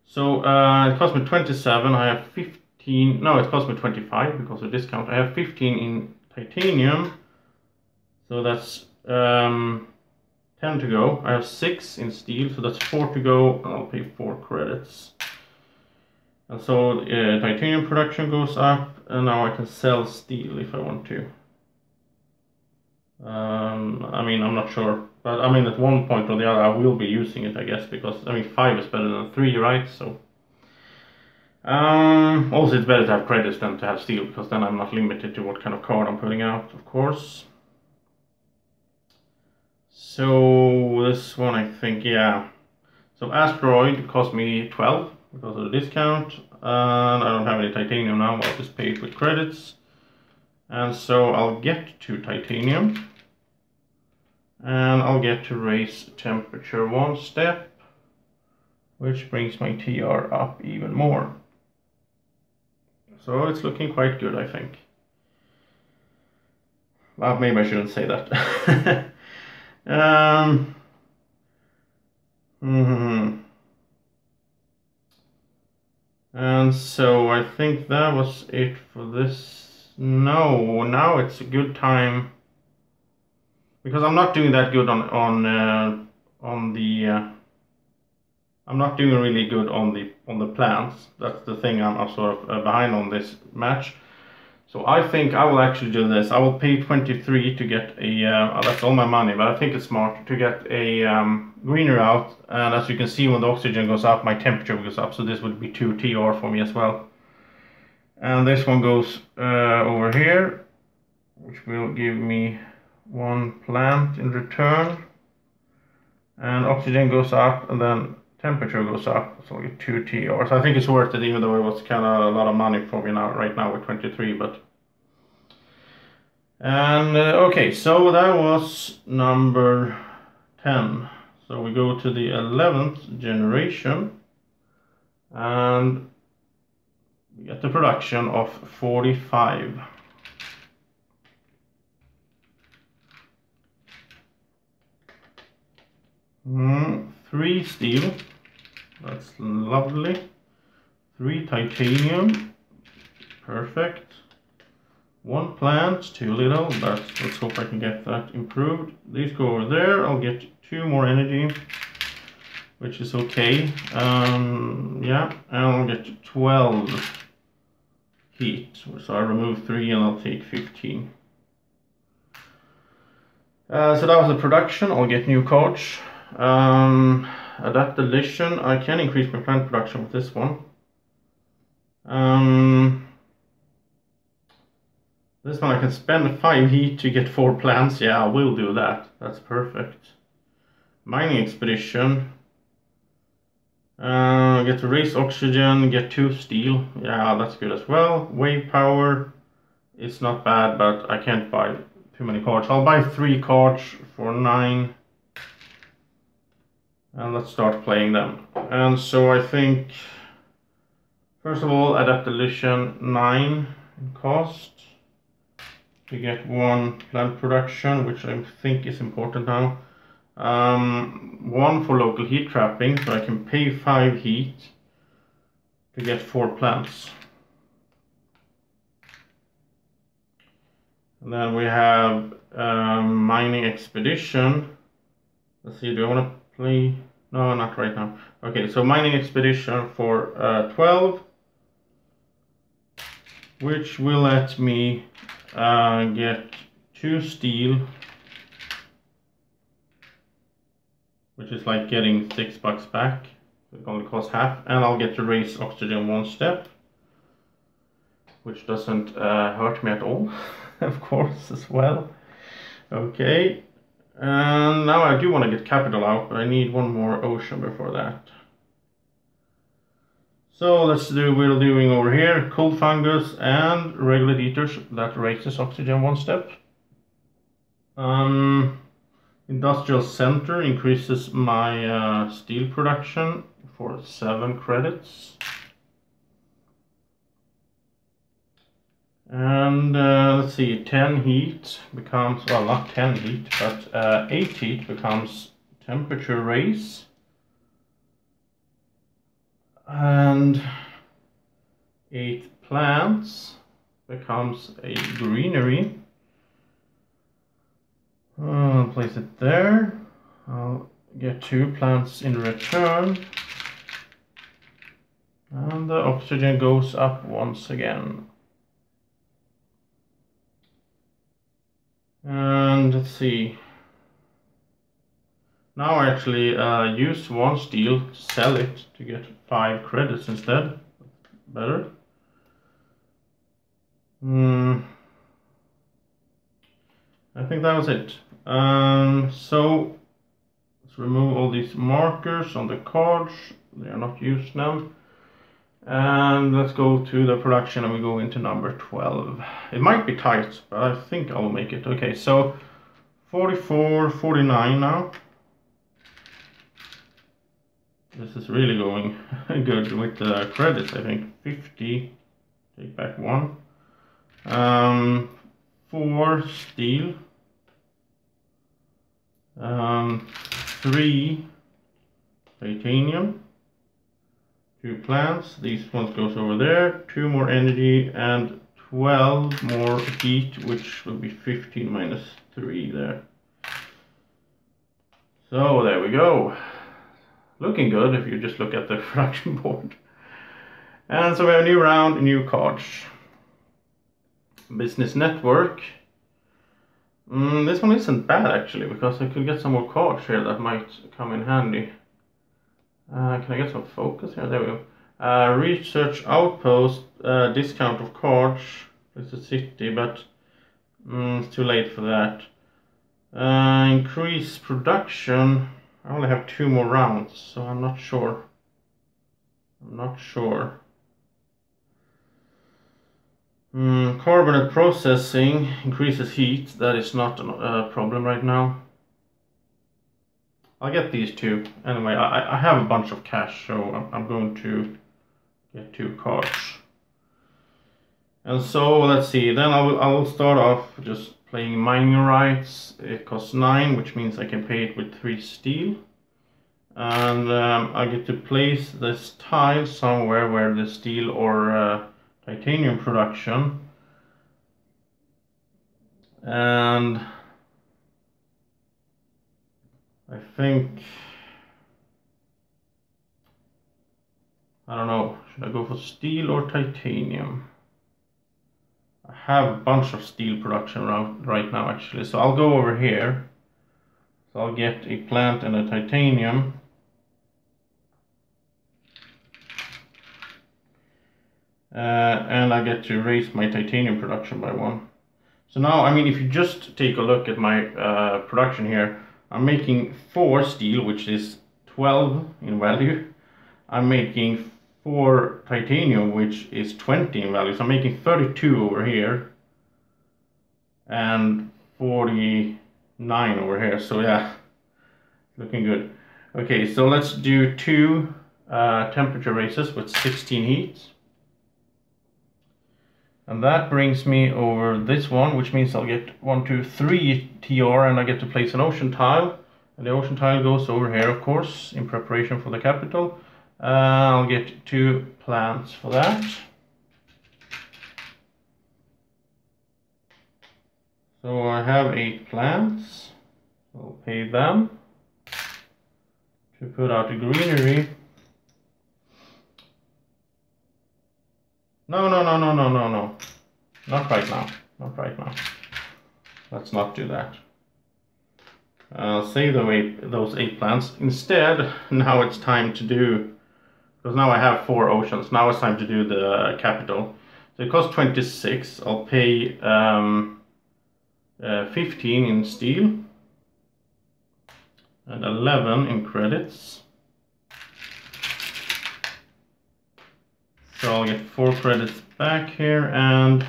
So uh, it cost me 27, I have 15, no, it cost me 25 because of discount. I have 15 in titanium, so that's um, 10 to go. I have 6 in steel, so that's 4 to go, and I'll pay 4 credits. And so uh, titanium production goes up and now I can sell steel if I want to. Um, I mean, I'm not sure, but I mean, at one point or the other, I will be using it, I guess, because I mean, five is better than three, right? So, um, also, it's better to have credits than to have steel because then I'm not limited to what kind of card I'm putting out, of course. So this one, I think, yeah. So asteroid cost me 12 because of the discount and I don't have any titanium now I'll just pay it with credits. And so I'll get to titanium. And I'll get to raise temperature one step which brings my TR up even more. So it's looking quite good I think. Well maybe I shouldn't say that. Um, mm -hmm. And so I think that was it for this. No, now it's a good time because I'm not doing that good on on uh, on the. Uh, I'm not doing really good on the on the plants. That's the thing I'm, I'm sort of uh, behind on this match. So I think I will actually do this. I will pay 23 to get a, uh, that's all my money, but I think it's smart to get a um, greener out. And as you can see, when the oxygen goes up, my temperature goes up. So this would be 2 TR for me as well. And this one goes uh, over here, which will give me one plant in return. And oxygen goes up, and then temperature goes up, so I get 2 TR. So I think it's worth it, even though it was kind of a lot of money for me now, right now with 23, but... And, uh, okay, so that was number 10. So we go to the 11th generation, and we get the production of 45. Mm, three steel that's lovely. Three titanium. Perfect. One plant, too little. But let's hope I can get that improved. These go over there. I'll get two more energy, which is okay. Um, yeah, and I'll get 12 heat. So I remove three and I'll take 15. Uh, so that was the production. I'll get new coach. Um, Adapted Lichen. I can increase my plant production with this one. Um, this one I can spend 5 heat to get 4 plants. Yeah, I will do that. That's perfect. Mining expedition. Uh, get to raise oxygen, get 2 steel. Yeah, that's good as well. Wave power. It's not bad, but I can't buy too many cards. I'll buy 3 cards for 9 and let's start playing them. And so I think, first of all, Adapted Lichen 9 in cost to get one plant production, which I think is important now. Um, one for local heat trapping, so I can pay 5 heat to get 4 plants. And then we have um, mining expedition. Let's see, do I want to play No, not right now. Okay, so mining expedition for uh, 12, which will let me uh, get two steel, which is like getting six bucks back. It only costs half, and I'll get to raise oxygen one step, which doesn't uh, hurt me at all, of course, as well. Okay, and now I do want to get capital out, but I need one more ocean before that. So let's do, we're doing over here, cold fungus and Regolith Eaters, that raises oxygen one step. Um, industrial center increases my uh, steel production for seven credits. And uh, let's see, 10 heat becomes, well not 10 heat, but uh, 8 heat becomes temperature raise. And 8 plants becomes a greenery. I'll place it there. I'll get 2 plants in return. And the oxygen goes up once again. And let's see. Now I actually uh, use one steel to sell it to get five credits instead. Better. Hmm. I think that was it. Um, so let's remove all these markers on the cards. They are not used now. And let's go to the production and we go into number 12. It might be tight, but I think I'll make it. Okay, so 44, 49 now. This is really going good with the credits, I think. 50, take back one. Um, four steel. Um, three titanium two plants. These ones goes over there. Two more energy and 12 more heat, which will be 15 minus 3 there. So there we go. Looking good if you just look at the production board. And so we have a new round, new cards. Business Network. Mm, this one isn't bad actually, because I could get some more cards here that might come in handy. Uh, can I get some focus here? There we go. Uh, research outpost, uh, discount of cards. It's a city, but mm, it's too late for that. Uh, increase production. I only have two more rounds, so I'm not sure. I'm not sure. Mm, carbonate processing increases heat. That is not a uh, problem right now. I'll get these two. Anyway, I, I have a bunch of cash, so I'm, I'm going to get two cards. And so, let's see, then I will, I will start off just playing mining rights. It costs 9, which means I can pay it with 3 steel. And um, I get to place this tile somewhere where the steel or uh, titanium production. And I think, I don't know, should I go for steel or titanium? I have a bunch of steel production right now actually, so I'll go over here. So I'll get a plant and a titanium. Uh, and I get to raise my titanium production by one. So now, I mean, if you just take a look at my uh, production here, I'm making 4 steel, which is 12 in value. I'm making 4 titanium, which is 20 in value. So I'm making 32 over here. And 49 over here. So yeah, looking good. Okay, so let's do two uh, temperature races with 16 heats. And that brings me over this one, which means I'll get one, two, three TR and I get to place an ocean tile. And the ocean tile goes over here, of course, in preparation for the capital. Uh, I'll get two plants for that. So I have eight plants. I'll pay them. to put out the greenery. No, no, no, no, no, no, no. Not right now. Not right now. Let's not do that. Uh, save the eight, those eight plants. Instead, now it's time to do, because now I have four oceans, now it's time to do the capital. So it costs 26, I'll pay um, uh, 15 in steel and 11 in credits. So I'll get four credits back here and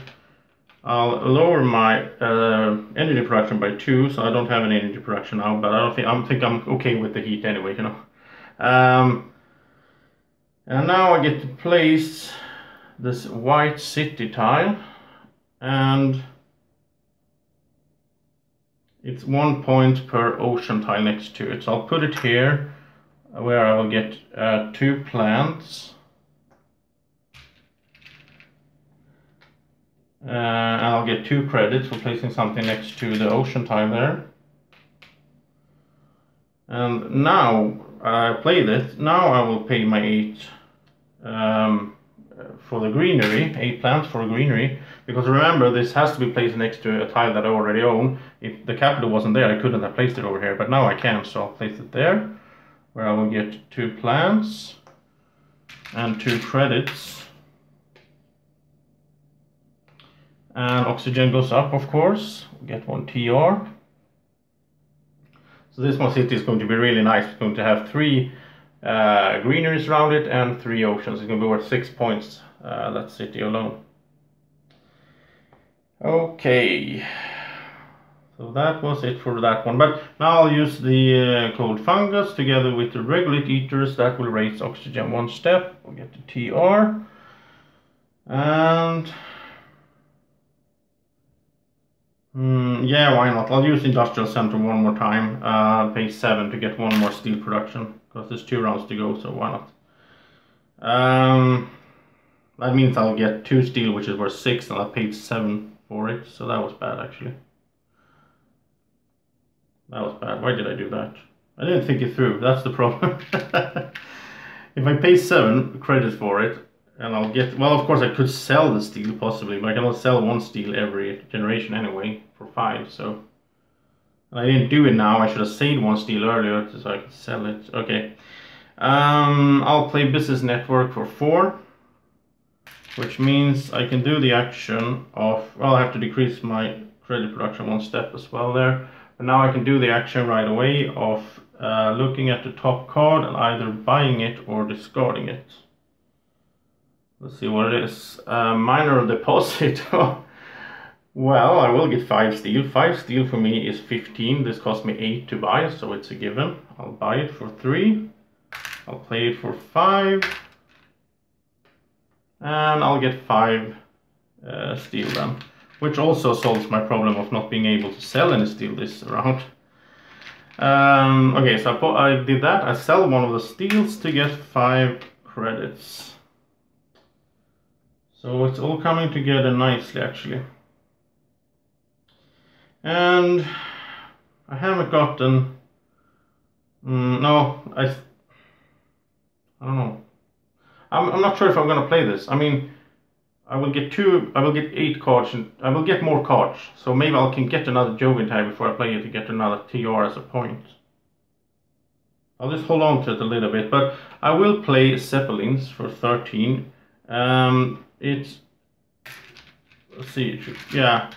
I'll lower my uh, energy production by two, so I don't have any energy production now, but I don't think, I think I'm okay with the heat anyway, you know. Um, and now I get to place this white city tile, and it's one point per ocean tile next to it. So I'll put it here, where I will get uh, two plants. Uh, and I'll get two credits for placing something next to the ocean tile there. And now I play this, now I will pay my 8 um, for the greenery, 8 plants for greenery, because remember this has to be placed next to a tile that I already own. If the capital wasn't there I couldn't have placed it over here, but now I can, so I'll place it there, where I will get 2 plants and 2 credits. And oxygen goes up of course. Get one TR so this one city is going to be really nice. It's going to have three uh, greeneries around it and three oceans. It's going to be worth six points uh, that city alone. Okay. So that was it for that one. But now I'll use the uh, cold fungus together with the regolith eaters that will raise oxygen one step. We'll get the TR and Mm, yeah, why not? I'll use Industrial Center one more time. Uh, pay 7 to get one more steel production. Because there's two rounds to go, so why not? Um, that means I'll get 2 steel, which is worth 6, and I paid 7 for it. So that was bad, actually. That was bad. Why did I do that? I didn't think it through. That's the problem. if I pay 7 credits for it, and I'll get, well, of course I could sell the steel possibly, but I can only sell one steel every generation anyway for five, so. And I didn't do it now, I should have saved one steel earlier so I could sell it. Okay. Um, I'll play Business Network for four, which means I can do the action of, well, I have to decrease my credit production one step as well there. But now I can do the action right away of uh, looking at the top card and either buying it or discarding it. Let's see what it is. Uh, Mineral Deposit. well, I will get 5 steel. 5 steel for me is 15. This cost me 8 to buy, so it's a given. I'll buy it for 3. I'll play it for 5. And I'll get 5 uh, steel then. Which also solves my problem of not being able to sell any steel this round. Um, okay, so I, I did that. I sell one of the steels to get 5 credits. So it's all coming together nicely actually. And I haven't gotten, mm, no, I, I don't know. I'm, I'm not sure if I'm gonna play this. I mean, I will get two, I will get eight cards, and I will get more cards. So maybe I can get another Jovian tag before I play it to get another TR as a point. I'll just hold on to it a little bit, but I will play Zeppelins for 13. Um, it let's see yeah.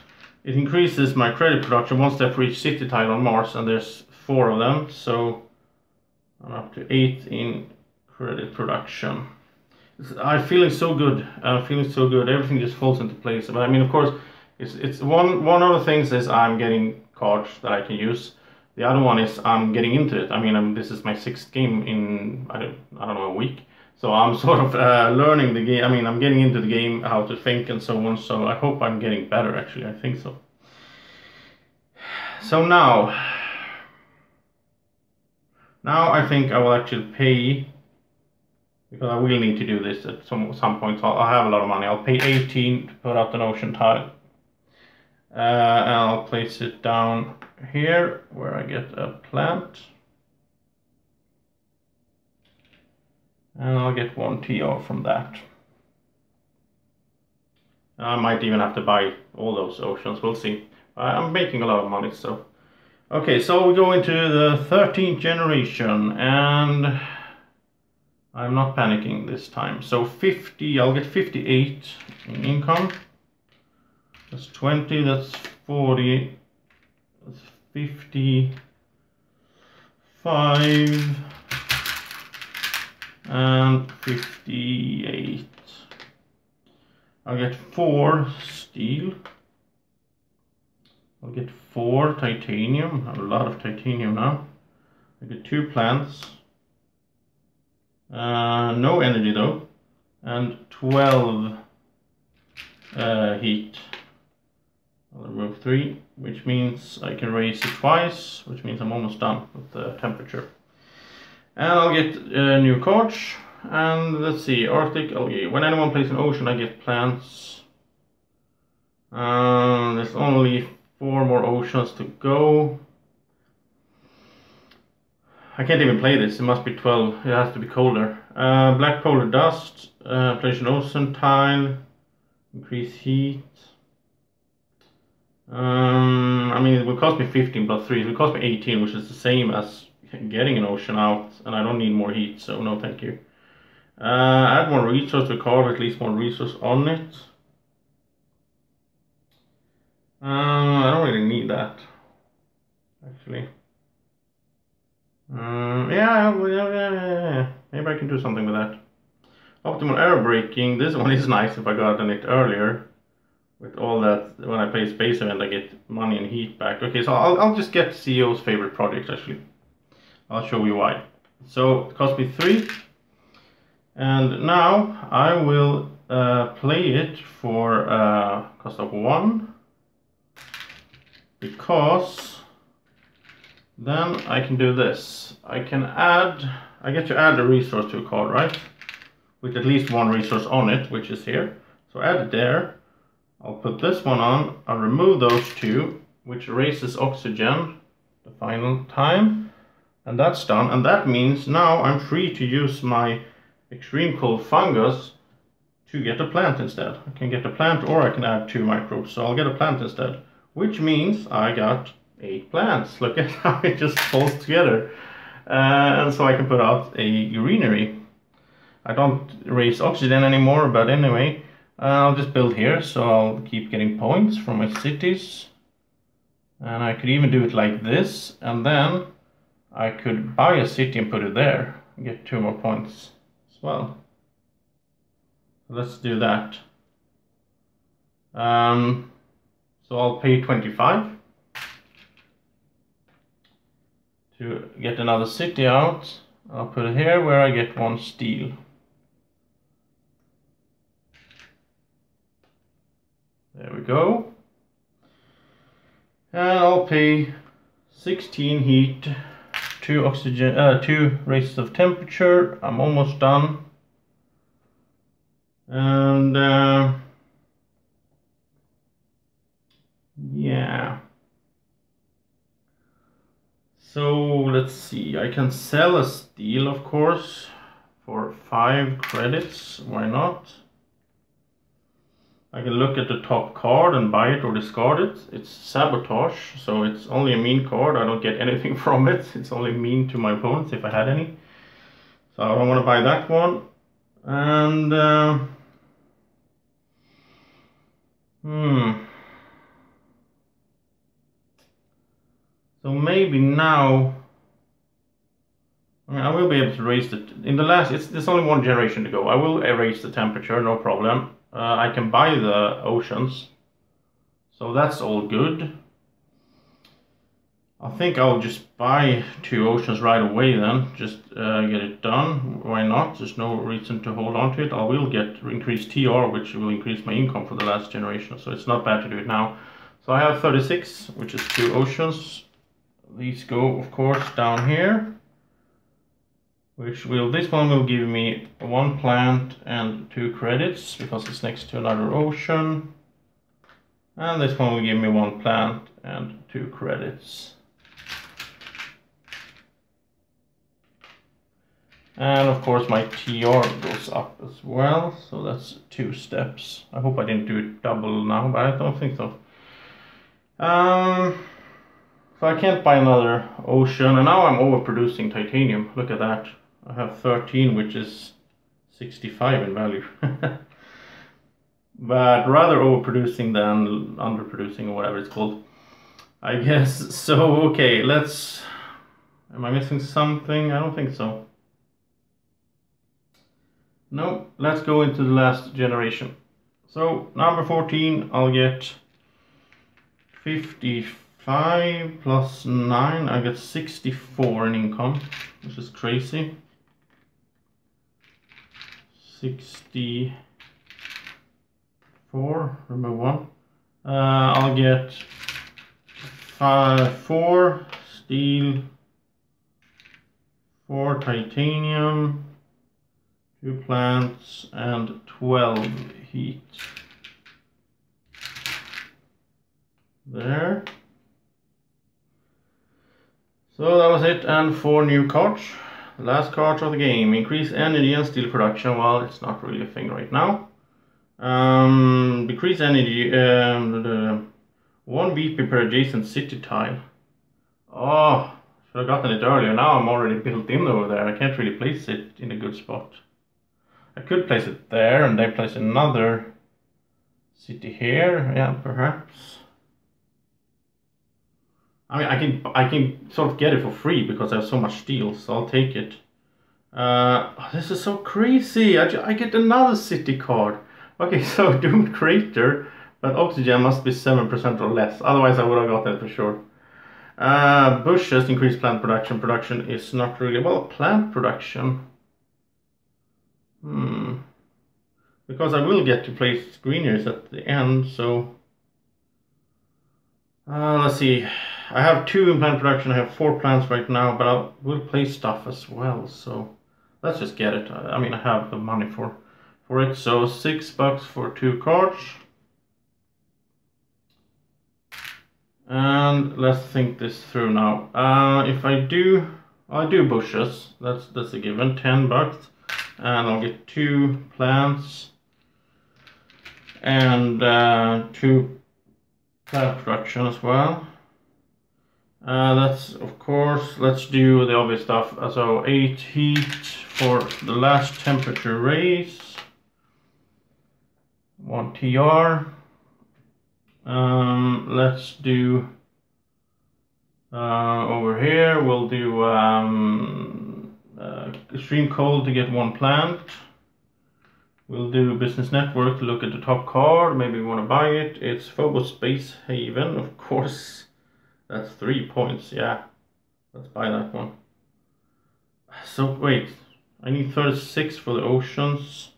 It increases my credit production one step for each city tile on Mars and there's four of them so I'm up to eight in credit production. I'm feeling so good. I'm feeling so good. Everything just falls into place. But I mean of course it's it's one one of the things is I'm getting cards that I can use. The other one is I'm getting into it. I mean I'm, this is my sixth game in I don't, I don't know a week so I'm sort of uh, learning the game. I mean, I'm getting into the game, how to think and so on. So I hope I'm getting better, actually. I think so. So now, now I think I will actually pay, because I will need to do this at some, some point. So I'll have a lot of money. I'll pay 18 to put out an ocean tile. Uh, and I'll place it down here where I get a plant. And I'll get one TR from that. I might even have to buy all those oceans, we'll see. I'm making a lot of money, so. Okay, so we go into the 13th generation, and I'm not panicking this time. So 50, I'll get 58 in income. That's 20, that's 40, that's 55, and 58. I'll get 4 steel. I'll get 4 titanium, I have a lot of titanium now. I get 2 plants. Uh, no energy though. And 12 uh, heat. I'll remove 3, which means I can raise it twice, which means I'm almost done with the temperature. And I'll get a new coach. And let's see, Arctic algae. When anyone plays an ocean, I get plants. Um, there's only four more oceans to go. I can't even play this, it must be 12, it has to be colder. Uh, black polar dust, uh, place an ozone tile, increase heat. Um, I mean, it will cost me 15 plus 3, it will cost me 18, which is the same as getting an ocean out, and I don't need more heat, so no thank you. Uh, add more resource to at least more resource on it. Uh, I don't really need that, actually. Um, yeah, yeah, yeah, yeah, maybe I can do something with that. Optimal aerobraking, this one is nice if I got on it earlier. With all that, when I play Space Event I get money and heat back. Okay, so I'll, I'll just get CEO's favorite project actually. I'll show you why. So, it cost me 3. And now I will uh, play it for uh, cost of 1. Because then I can do this. I can add, I get to add a resource to a card, right? With at least one resource on it, which is here. So add it there. I'll put this one on. I'll remove those two, which raises oxygen the final time. And that's done. And that means now I'm free to use my extreme cold fungus to get a plant instead. I can get a plant or I can add two microbes. So I'll get a plant instead. Which means I got eight plants. Look at how it just falls together. Uh, and so I can put out a greenery. I don't raise oxygen anymore, but anyway, uh, I'll just build here, so I'll keep getting points from my cities. And I could even do it like this, and then I could buy a city and put it there, and get two more points as well. Let's do that. Um, so I'll pay 25 to get another city out I'll put it here where I get one steel there we go and I'll pay 16 heat 2 oxygen uh, 2 raises of temperature. I'm almost done. And uh, yeah. So let's see, I can sell a steel of course for 5 credits, why not? I can look at the top card and buy it or discard it. It's sabotage, so it's only a mean card, I don't get anything from it. It's only mean to my opponents if I had any. So I don't want to buy that one. And... Uh, hmm... So maybe now, I, mean, I will be able to raise the, in the last, it's, there's only one generation to go. I will erase the temperature, no problem. Uh, I can buy the oceans. So that's all good. I think I'll just buy two oceans right away then, just uh, get it done. Why not? There's no reason to hold on to it. I will get increased TR, which will increase my income for the last generation, so it's not bad to do it now. So I have 36, which is two oceans these go of course down here which will this one will give me one plant and two credits because it's next to another ocean and this one will give me one plant and two credits And of course my TR goes up as well, so that's two steps. I hope I didn't do it double now, but I don't think so. Um, so I can't buy another ocean, and now I'm overproducing titanium. Look at that. I have 13, which is 65 in value. but rather overproducing than underproducing or whatever it's called. I guess. So, okay, let's... Am I missing something? I don't think so. No, let's go into the last generation. So, number 14, I'll get 55 plus 9, I get 64 in income, which is crazy. 64, remove one. Uh, I'll get five, 4 steel, 4 titanium, two plants and 12 heat. There. So that was it and four new cards. Last card of the game. Increase energy and steel production. Well, it's not really a thing right now. Um, decrease energy. Um, one VP per adjacent city tile. Oh, should have gotten it earlier. Now I'm already built in over there. I can't really place it in a good spot. I could place it there and then place another city here, yeah, perhaps. I mean, I can I can sort of get it for free because I have so much steel, so I'll take it. Uh, oh, this is so crazy! I, I get another city card. Okay, so Domed Crater, but oxygen must be 7% or less, otherwise I would have got that for sure. Uh, bushes increase plant production. Production is not really, well, plant production. Hmm. Because I will get to place greeners at the end, so... Uh, let's see. I have two in plant production. I have four plants right now, but I will place stuff as well, so... Let's just get it. I mean, I have the money for, for it, so six bucks for two cards. And let's think this through now. Uh, if I do... I do bushes. That's, that's a given. 10 bucks and I'll get two plants and uh, two plant production as well. Uh, that's of course, let's do the obvious stuff. So 8 heat for the last temperature raise. 1 TR. Um, let's do uh, over here, we'll do um, uh, extreme cold to get one plant. We'll do business network to look at the top card. Maybe we want to buy it. It's Phobos Space Haven, of course. That's three points. Yeah, let's buy that one. So wait, I need 36 for the oceans.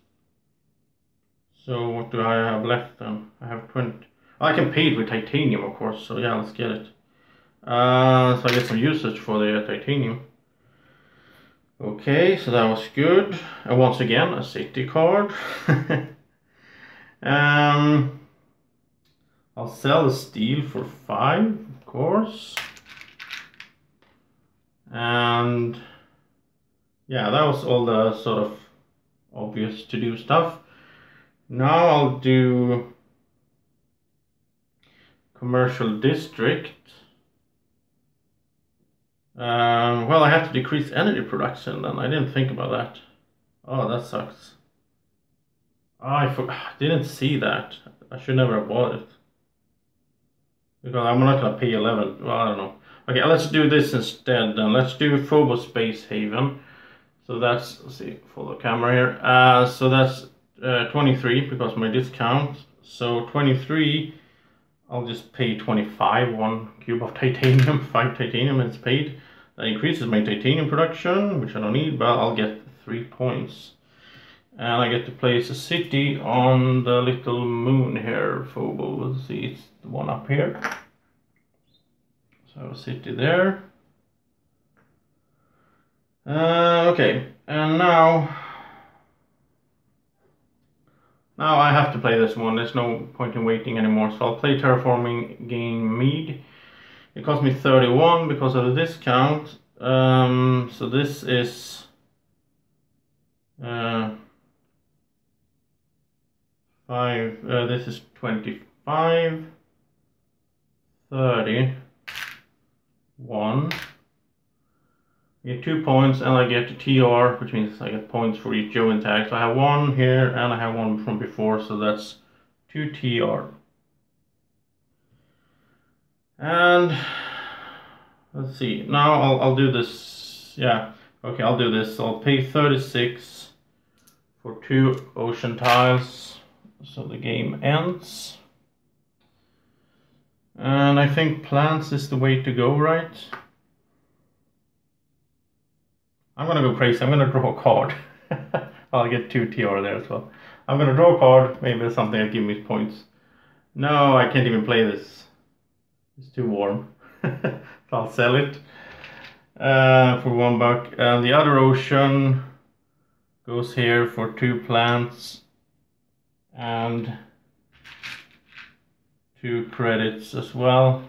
So what do I have left then? I have 20. Oh, I can pay it with titanium, of course. So yeah, let's get it. Uh, so I get some usage for the titanium. Okay, so that was good. And once again, a city card. um, I'll sell the steel for five, of course. And yeah, that was all the sort of obvious to do stuff. Now I'll do commercial district. Um, well, I have to decrease energy production then. I didn't think about that. Oh, that sucks. Oh, I for didn't see that. I should never have bought it. Because I'm not gonna pay 11. Well, I don't know. Okay, let's do this instead then. Let's do Phobos Space Haven. So that's, let's see, for the camera here. Uh, so that's uh, 23 because my discount. So 23 I'll just pay 25, one cube of titanium, 5 titanium is paid. That increases my titanium production, which I don't need, but I'll get 3 points. And I get to place a city on the little moon here, Phobos. See, it's the one up here. So city there. Uh, okay, and now now I have to play this one, there's no point in waiting anymore, so I'll play Terraforming Ganymede. It cost me 31 because of the discount. Um, so this is Uh, five, uh, this is 25, 30, 1. I get two points and I get the TR, which means I get points for each Joe tag. So I have one here and I have one from before, so that's two TR. And let's see, now I'll, I'll do this, yeah, okay, I'll do this. I'll pay 36 for two ocean tiles, so the game ends. And I think plants is the way to go, right? I'm gonna go crazy, I'm gonna draw a card. I'll get two TR there as well. I'm gonna draw a card, maybe there's something that give me points. No, I can't even play this. It's too warm. I'll sell it uh, for one buck. And the other ocean goes here for two plants and two credits as well.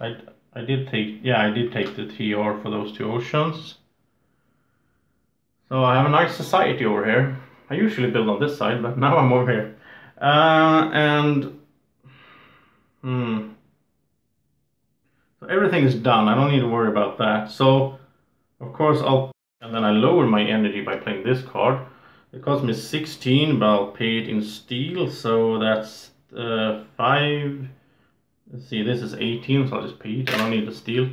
I, I did take, yeah, I did take the TR for those two oceans. So I have a nice society over here. I usually build on this side, but now I'm over here. Uh, and, hmm, so everything is done. I don't need to worry about that. So, of course, I'll... And then I lower my energy by playing this card. It cost me 16, but I'll pay it in steel. So that's uh, 5... Let's see, this is 18, so I'll just pay it. I don't need the steel.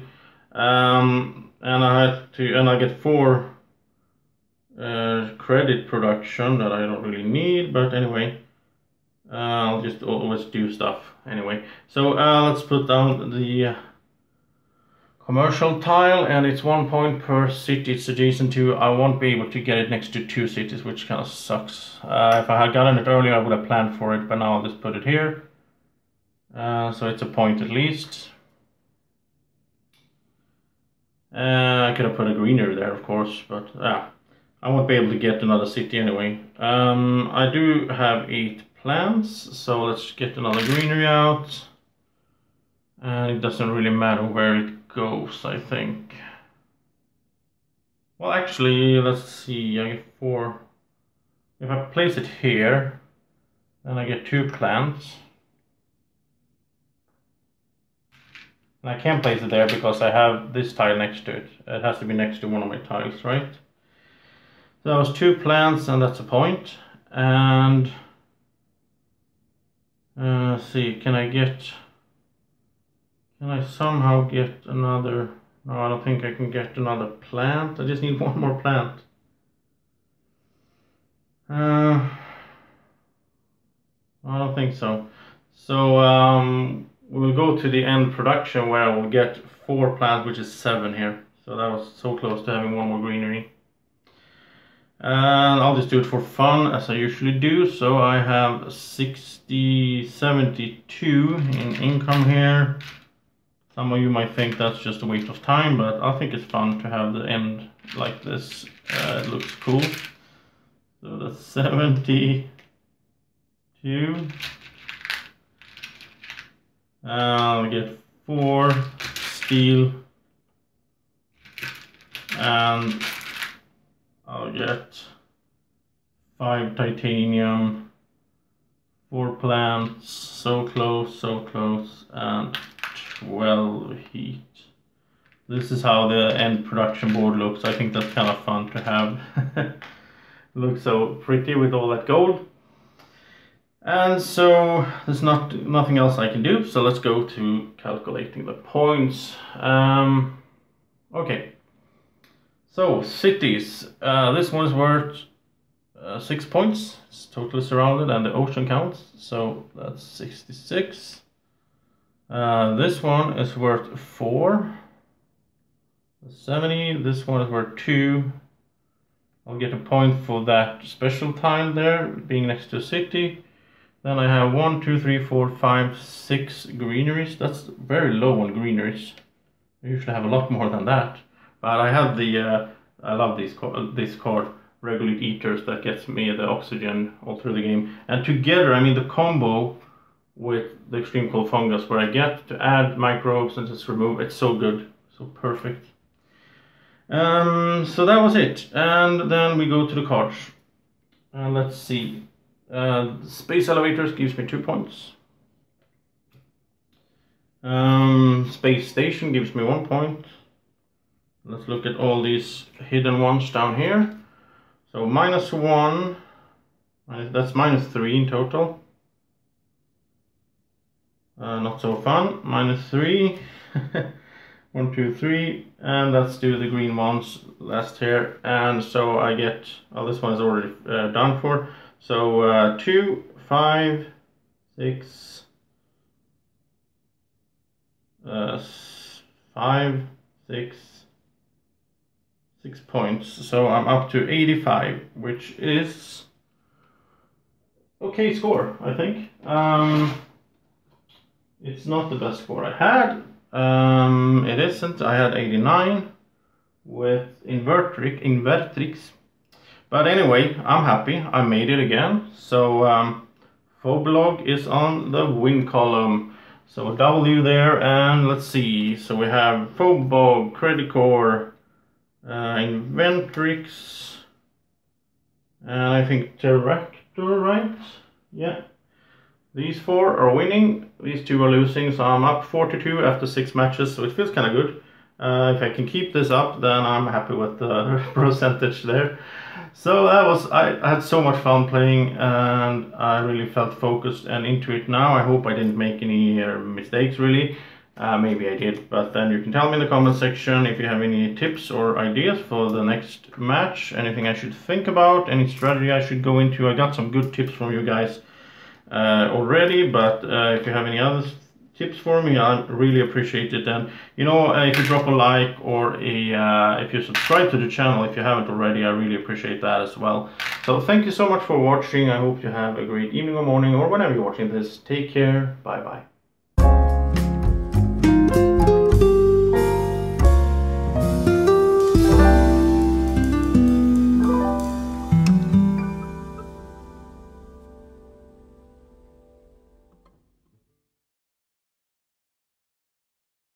Um, and I have to... And I get 4 uh, credit production that I don't really need. But anyway... Uh, I'll just always do stuff anyway. So uh, let's put down the commercial tile and it's one point per city it's adjacent to. I won't be able to get it next to two cities which kind of sucks. Uh, if I had gotten it earlier I would have planned for it but now I'll just put it here. Uh, so it's a point at least. Uh, I could have put a greener there of course but yeah. I won't be able to get another city anyway. Um, I do have eight plants so let's get another greenery out. And it doesn't really matter where it goes, I think. Well, actually, let's see, I get four. If I place it here, then I get two plants. And I can't place it there because I have this tile next to it. It has to be next to one of my tiles, right? So that was two plants and that's a point. And uh, see, can I get can I somehow get another... No, I don't think I can get another plant. I just need one more plant. Uh, I don't think so. So um, we'll go to the end production where I will get four plants, which is seven here. So that was so close to having one more greenery. And I'll just do it for fun as I usually do. So I have 60, 72 in income here. Some of you might think that's just a waste of time, but I think it's fun to have the end like this. Uh, it looks cool. So that's 72. I'll get four steel and I'll get five titanium, four plants, so close, so close, and 12 heat. This is how the end production board looks. I think that's kind of fun to have. looks so pretty with all that gold. And so there's not nothing else I can do. So let's go to calculating the points. Um, okay. So cities. Uh, this one's worth uh, six points. It's totally surrounded and the ocean counts. So that's 66. Uh, this one is worth 4. 70. This one is worth 2. I'll get a point for that special tile there, being next to city. Then I have 1, 2, 3, 4, 5, 6 greeneries. That's very low on greeneries. I usually have a lot more than that. But I have the, uh, I love these this card, Regolith Eaters, that gets me the oxygen all through the game. And together, I mean the combo with the extreme cold fungus where I get to add microbes and just remove it's so good so perfect Um, so that was it. And then we go to the cards. Uh, let's see. Uh, Space Elevators gives me two points. Um, Space Station gives me one point. Let's look at all these hidden ones down here. So minus one, that's minus three in total. Uh, not so fun, minus three. one, two, three, and let's do the green ones last here. And so I get, oh, this one is already uh, done for. So uh, two, five, six, uh, five, six, six points. So I'm up to 85, which is okay score, I think. Um, it's not the best score I had. Um, it isn't. I had 89 with Inventrix. Inventrix. But anyway, I'm happy. I made it again. So um, Phoblog is on the win column. So W there, and let's see. So we have Phoblog, CrediCor, uh, Inventrix, and I think Teractor, right? Yeah. These four are winning, these two are losing, so I'm up 42 after six matches, so it feels kind of good. Uh, if I can keep this up, then I'm happy with the percentage there. So that was, I, I, had so much fun playing and I really felt focused and into it now. I hope I didn't make any uh, mistakes really. Uh, maybe I did, but then you can tell me in the comment section if you have any tips or ideas for the next match, anything I should think about, any strategy I should go into. I got some good tips from you guys uh, already, but uh, if you have any other tips for me, I really appreciate it. And you know, uh, if you drop a like or a uh, if you subscribe to the channel if you haven't already, I really appreciate that as well. So thank you so much for watching. I hope you have a great evening or morning or whenever you're watching this. Take care. Bye bye.